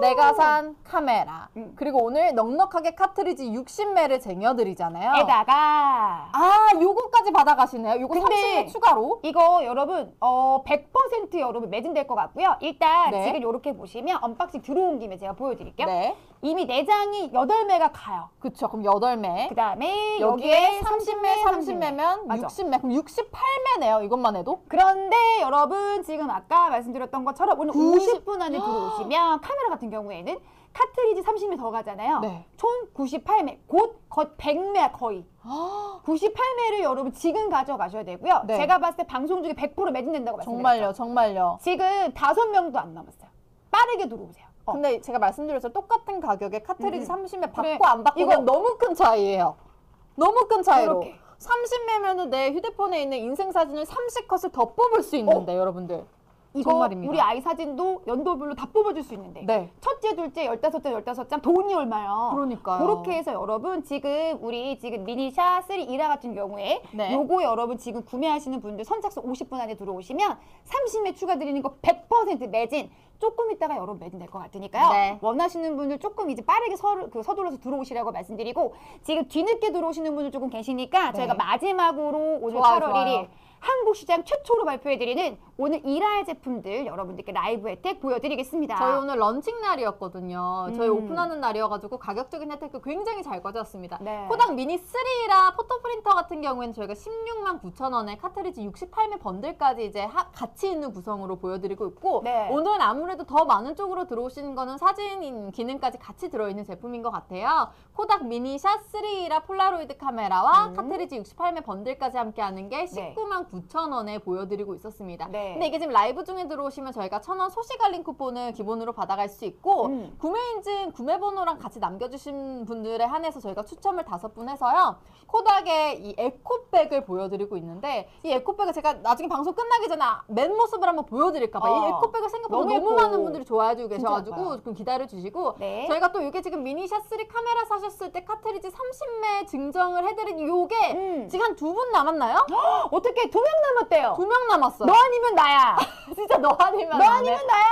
B: 내가 산 카메라.
A: 음.
B: 그리고 오늘 넉넉하게 카트리지 60매를 쟁여드리잖아요.
A: 에다가
B: 아, 요거까지 받아가시네요. 요거
A: 근데
B: 30매 추가로.
A: 이거 여러분 어 100% 여러분 매진될 것 같고요. 일단
B: 네.
A: 지금 이렇게 보시면 unboxing 들어온 김에 제가 보여드릴게요.
B: 네.
A: 이미 내장이 8매가 가요.
B: 그쵸. 그럼 8매.
A: 그 다음에
B: 여기에
A: 여기에
B: 30매,
A: 30매,
B: 30매면
A: 맞아.
B: 60매. 그럼 68매네요. 이것만 해도.
A: 그런데 여러분 지금 아까 말씀드렸던 것처럼 오늘
B: 90
A: 50분 안에 들어오시면 카메라 같은 경우에는 카트리지 30매 더 가잖아요.
B: 네.
A: 총 98매, 곧거 100매 거의.
B: 아,
A: 98매를 여러분 지금 가져가셔야 되고요.
B: 네.
A: 제가 봤을 때 방송 중에 100% 매진된다고 말씀드렸죠.
B: 정말요. 정말요.
A: 지금 다섯 명도 안 남았어요. 빠르게 들어오세요. 어.
B: 근데 제가 말씀드렸죠. 똑같은 가격에 카트리지
A: 음.
B: 30매 받고
A: 그래.
B: 안 받고는
A: 이거-
B: 너무 큰 차이예요. 너무 큰 차이로.
A: 이렇게.
B: 30매면은 내 휴대폰에 있는 인생 사진을 30컷을 더 뽑을 수 있는데 여러분들.
A: 이거
B: 정말입니다.
A: 우리 아이 사진도 연도별로 다 뽑아줄 수 있는데
B: 네.
A: 첫째, 둘째, 열다섯째, 열다섯장 돈이 얼마요?
B: 그러니까요.
A: 그렇게 해서 여러분 지금 우리 지금 미니샷 3 이라 같은 경우에
B: 네.
A: 요거 여러분 지금 구매하시는 분들 선착순 50분 안에 들어오시면 30매 추가 드리는 거 100% 매진 조금 있다가 여러분 매진 될 것 같으니까요.
B: 네.
A: 원하시는 분들 조금 이제 빠르게 서, 그 서둘러서 들어오시라고 말씀드리고 지금 뒤늦게 들어오시는 분들 조금 계시니까
B: 네.
A: 저희가 마지막으로 오늘
B: 좋아요,
A: 8월
B: 좋아요.
A: 1일 한국 시장 최초로 발표해드리는 오늘 ERA 제품들 여러분들께 라이브 혜택 보여드리겠습니다.
B: 저희 오늘 런칭 날이었거든요. 음. 저희 오픈하는 날이어가지고 가격적인 혜택도 굉장히 잘 커졌습니다.
A: 네.
B: 코닥 미니 3 ERA photo printer 같은 경우에는 저희가 16만 9천 원에 카트리지 68매 bundle까지 이제 하, 같이 있는 구성으로 보여드리고 있고
A: 네.
B: 오늘 아무래도 더 많은 쪽으로 들어오시는 거는 사진 기능까지 같이 들어있는 제품인 것 같아요. 코닥 미니 샷 3 ERA 폴라로이드 카메라와
A: 음.
B: 카트리지 68매 bundle까지 함께하는 게 19만 네. 9,000원에 보여드리고 있었습니다.
A: 네.
B: 근데 이게 지금 라이브 중에 들어오시면 저희가 1,000원 소식 알림 쿠폰을 기본으로 받아갈 수 있고
A: 음.
B: 구매 인증 구매 번호랑 같이 남겨주신 분들에 한해서 저희가 추첨을 다섯 분 해서요. 코닥의 이 에코백을 보여드리고 있는데 이 에코백을 제가 나중에 방송 끝나기 전에 아, 맨 모습을 한번 보여드릴까봐
A: 어.
B: 이 에코백을 생각보다
A: 너무,
B: 너무 많은 분들이 좋아해주고 계셔가지고 좀 기다려주시고
A: 네.
B: 저희가 또 이게 지금 미니샷 3 카메라 사셨을 때 카트리지 30매 증정을 해드린 요게
A: 음.
B: 지금 한 두 분 남았나요?
A: 어떻게 두명 남았대요?
B: 두 명 남았어요.
A: 너 아니면 나야.
B: 진짜 너 아니면
A: 너
B: 안 해.
A: 아니면 나야.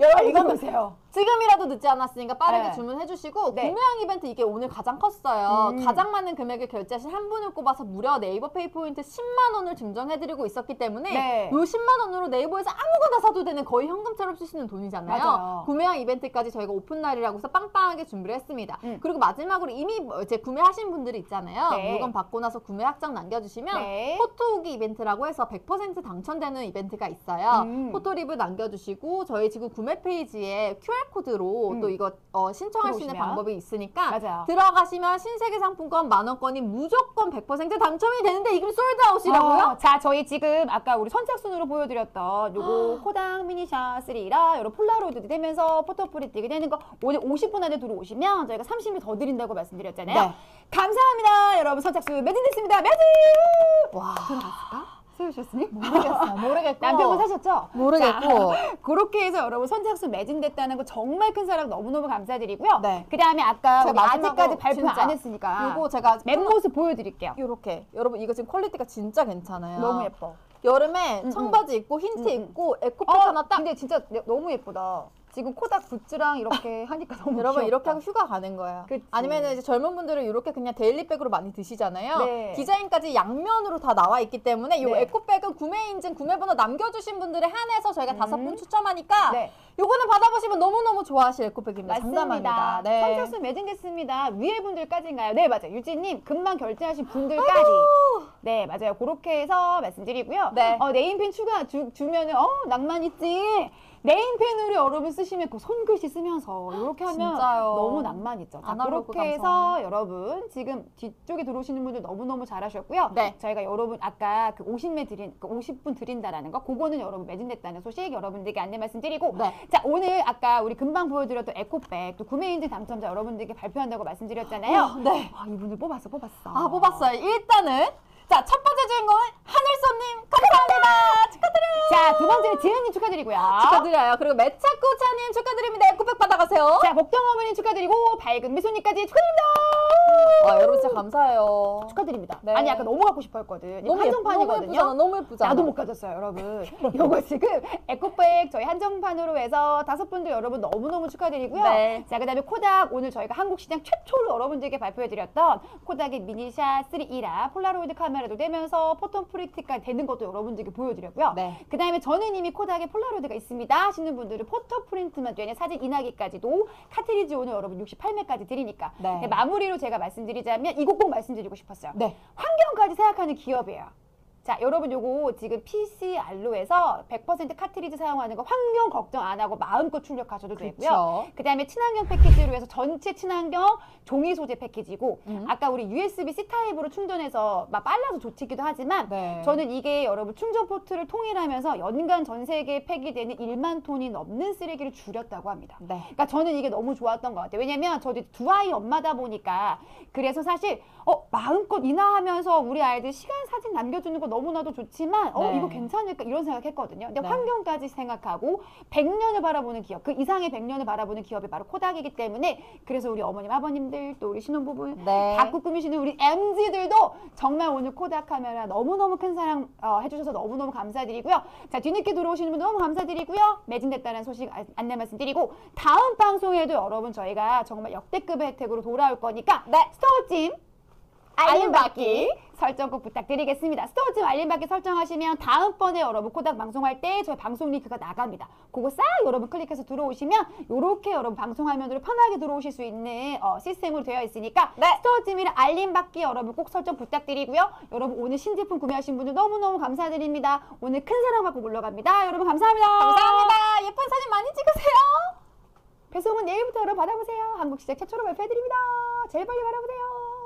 B: 여러분
A: 이거
B: 이거
A: 보세요.
B: 지금이라도 늦지 않았으니까 빠르게
A: 네.
B: 주문해 주시고
A: 네.
B: 구매왕 이벤트 이게 오늘 가장 컸어요.
A: 음.
B: 가장 많은 금액을 결제하신 한 분을 꼽아서 무려 네이버 페이 포인트 10만 원을 증정해 드리고 있었기 때문에
A: 네.
B: 요 10만 원으로 네이버에서 아무거나 사도 되는 거의 현금처럼 쓰시는 돈이잖아요.
A: 맞아요.
B: 구매왕 이벤트까지 저희가 오픈 날이라고 해서 빵빵하게 준비를 했습니다.
A: 음.
B: 그리고 마지막으로 이미 뭐 이제 구매하신 분들이 있잖아요.
A: 네.
B: 물건 받고 나서 구매 확정 남겨 주시면
A: 네.
B: photo 후기 이벤트라고 해서 100% 당첨되는 이벤트가 있어요.
A: 음.
B: photo review를 남겨주시고 저희 지금 구매 페이지에 QR 코드로
A: 음.
B: 또 이거 어, 신청할 수 있는
A: 들어오시면.
B: 방법이 있으니까
A: 맞아요.
B: 들어가시면 신세계 상품권 만 원권이 무조건 100% 당첨이 되는데 이게 sold out이라고요?
A: 어, 자, 저희 지금 아까 우리 선착순으로 보여드렸던 요거 코닥 미니샷 3 ERA 요런 폴라로이드 되면서 photo print가 되는 거 오늘 50분 안에 들어오시면 저희가 30매 더 드린다고 말씀드렸잖아요.
B: 네.
A: 감사합니다. 여러분 선착순 매진됐습니다. 매진!
B: 와
A: 들어갔을까? 세우셨으니?
B: 모르겠어요. 모르겠고
A: 남편분 사셨죠?
B: 모르겠고
A: 자, 그렇게 해서 여러분 선착순 매진됐다는 거 정말 큰 사랑 너무너무 감사드리고요.
B: 네.
A: 그 다음에 아까 우리 아직까지 발표
B: 진짜
A: 안 했으니까
B: 요거 제가
A: 멤버스 보여드릴게요.
B: 이렇게 여러분 이거 지금 quality가 진짜 괜찮아요.
A: 너무 예뻐.
B: 여름에
A: 음,
B: 청바지 입고 흰티
A: 음, 음.
B: 입고 에코백
A: 어,
B: 하나 딱
A: 근데 진짜 내- 너무 예쁘다. 지금 코닥 굿즈랑 이렇게 하니까 너무
B: 여러분
A: 귀엽다.
B: 이렇게 하고 휴가 가는 거예요.
A: 그치.
B: 아니면 이제 젊은 분들은 이렇게 그냥 daily bag으로 많이 드시잖아요.
A: 네.
B: 디자인까지 양면으로 다 나와 있기 때문에 이
A: 네.
B: 에코백은 구매 인증, 구매번호 남겨주신 분들에 한해서 저희가
A: 음.
B: 다섯 분 추첨하니까
A: 네.
B: 요거는 받아보시면 너무너무 좋아하실 에코백입니다.
A: 맞습니다.
B: 장담합니다. 네.
A: 선착순 매진됐습니다. 위에 분들까지인가요? 네, 맞아요. 유진님, 금방 결제하신 분들까지. 네, 맞아요. 그렇게 해서 말씀드리고요.
B: 네.
A: 어, 네임펜 추가 주, 주면은, 어, 낭만 있지. 네임펜으로 여러분 쓰시면 그 손글씨 쓰면서 이렇게 하면
B: 진짜요.
A: 너무 낭만 있죠. 자,
B: 아날로그
A: 그렇게
B: 감성.
A: 해서 여러분 지금 뒤쪽에 들어오시는 분들 너무너무 잘하셨고요.
B: 네.
A: 저희가 여러분 아까 그 50매 드린, 그 50분 드린다라는 거, 그거는 여러분 매진됐다는 소식 여러분들께 안내 말씀드리고
B: 네.
A: 자 오늘 아까 우리 금방 보여드렸던 에코백 또 구매 인증 당첨자 여러분들께 발표한다고 말씀드렸잖아요.
B: 어, 네.
A: 아 이분들 뽑았어 뽑았어.
B: 아 뽑았어요. 일단은 자 첫 번째 주인공은 하늘손님 감사합니다. 축하드려요.
A: 자 두 번째는 지은님 축하드리고요.
B: 축하드려요. 그리고 매차쿠차님 축하드립니다. 에코백 받아가세요.
A: 자 어머니 축하드리고 밝은 미소님까지 축하드립니다.
B: 와 여러분 진짜 감사해요.
A: 축하드립니다.
B: 네.
A: 아니 아까 너무 갖고 싶어 했거든. 이거
B: 너무 예쁘-
A: 한정판이거든요.
B: 예쁘잖아. 너무 예쁘잖아.
A: 나도 못 가졌어요, 여러분. 요거 지금 에코백 저희 한정판으로 해서 다섯 분들 여러분 너무너무 축하드리고요.
B: 네.
A: 자, 그 다음에 코닥 오늘 저희가 한국 시장 최초로 여러분들께 발표해드렸던 코닥의 미니샷 3 ERA 폴라로이드 카메라 도 되면서 포토 프린트까지 되는 것도 여러분들께 보여드렸고요.
B: 네.
A: 그 다음에 저는 이미 코닥에 폴라로이드가 있습니다 하시는 분들은 포토 프린트만 되는 사진 인화기까지도 카트리지 오늘 여러분 68매까지 드리니까
B: 네.
A: 네, 마무리로 제가 말씀드리자면 이거 꼭 말씀드리고 싶었어요.
B: 네.
A: 환경까지 생각하는 기업이에요. 자, 여러분 요거 지금 PCR로에서 100% 카트리지 사용하는 거 환경 걱정 안 하고 마음껏 출력하셔도 되고요.
B: 그렇죠.
A: 그다음에 친환경 패키지로 해서 전체 친환경 종이 소재 패키지고
B: 음.
A: 아까 우리 USB C 타입으로 충전해서 막 빨라서 좋기도 하지만
B: 네.
A: 저는 이게 여러분 충전 포트를 통일하면서 연간 전 세계에 폐기되는 1만 톤이 넘는 쓰레기를 줄였다고 합니다.
B: 네.
A: 그러니까 저는 이게 너무 좋았던 것 같아요. 왜냐면 저도 두 아이 엄마다 보니까 그래서 사실 어 마음껏 인화하면서 우리 아이들 시간 사진 남겨주는 거 너무나도 좋지만 어
B: 네.
A: 이거 괜찮을까 이런 생각했거든요. 근데
B: 네.
A: 환경까지 생각하고 100년을 바라보는 기업, 그 이상의 100년을 바라보는 기업이 바로 코닥이기 때문에 그래서 우리 어머님, 아버님들 또 우리 신혼부부
B: 네.
A: 가꾸 꾸미시는 우리 MZ들도 정말 오늘 코닥 카메라 너무너무 큰 사랑 어, 해주셔서 너무너무 감사드리고요. 자, 뒤늦게 들어오시는 분 너무 감사드리고요. 매진됐다는 소식 아- 안내 말씀드리고 다음 방송에도 여러분 저희가 정말 역대급의 혜택으로 돌아올 거니까
B: 네.
A: 스토어찜 알림받기 설정 꼭 부탁드리겠습니다. 스토어찜 알림받기 설정하시면 다음번에 여러분 코닥 방송할 때 저희 방송 링크가 나갑니다. 그거 싹 여러분 클릭해서 들어오시면 이렇게 여러분 방송 화면으로 편하게 들어오실 수 있는 어, 시스템으로 되어 있으니까
B: 네.
A: 스토어찜이랑 알림받기 여러분 꼭 설정 부탁드리고요. 여러분 오늘 신제품 구매하신 분들 너무너무 감사드립니다. 오늘 큰 사랑 받고 물러갑니다. 여러분 감사합니다.
B: 감사합니다. 예쁜 사진 많이 찍으세요.
A: 배송은 내일부터 여러분 받아보세요. 한국 시장 최초로 발표해드립니다. 제일 빨리 받아보세요.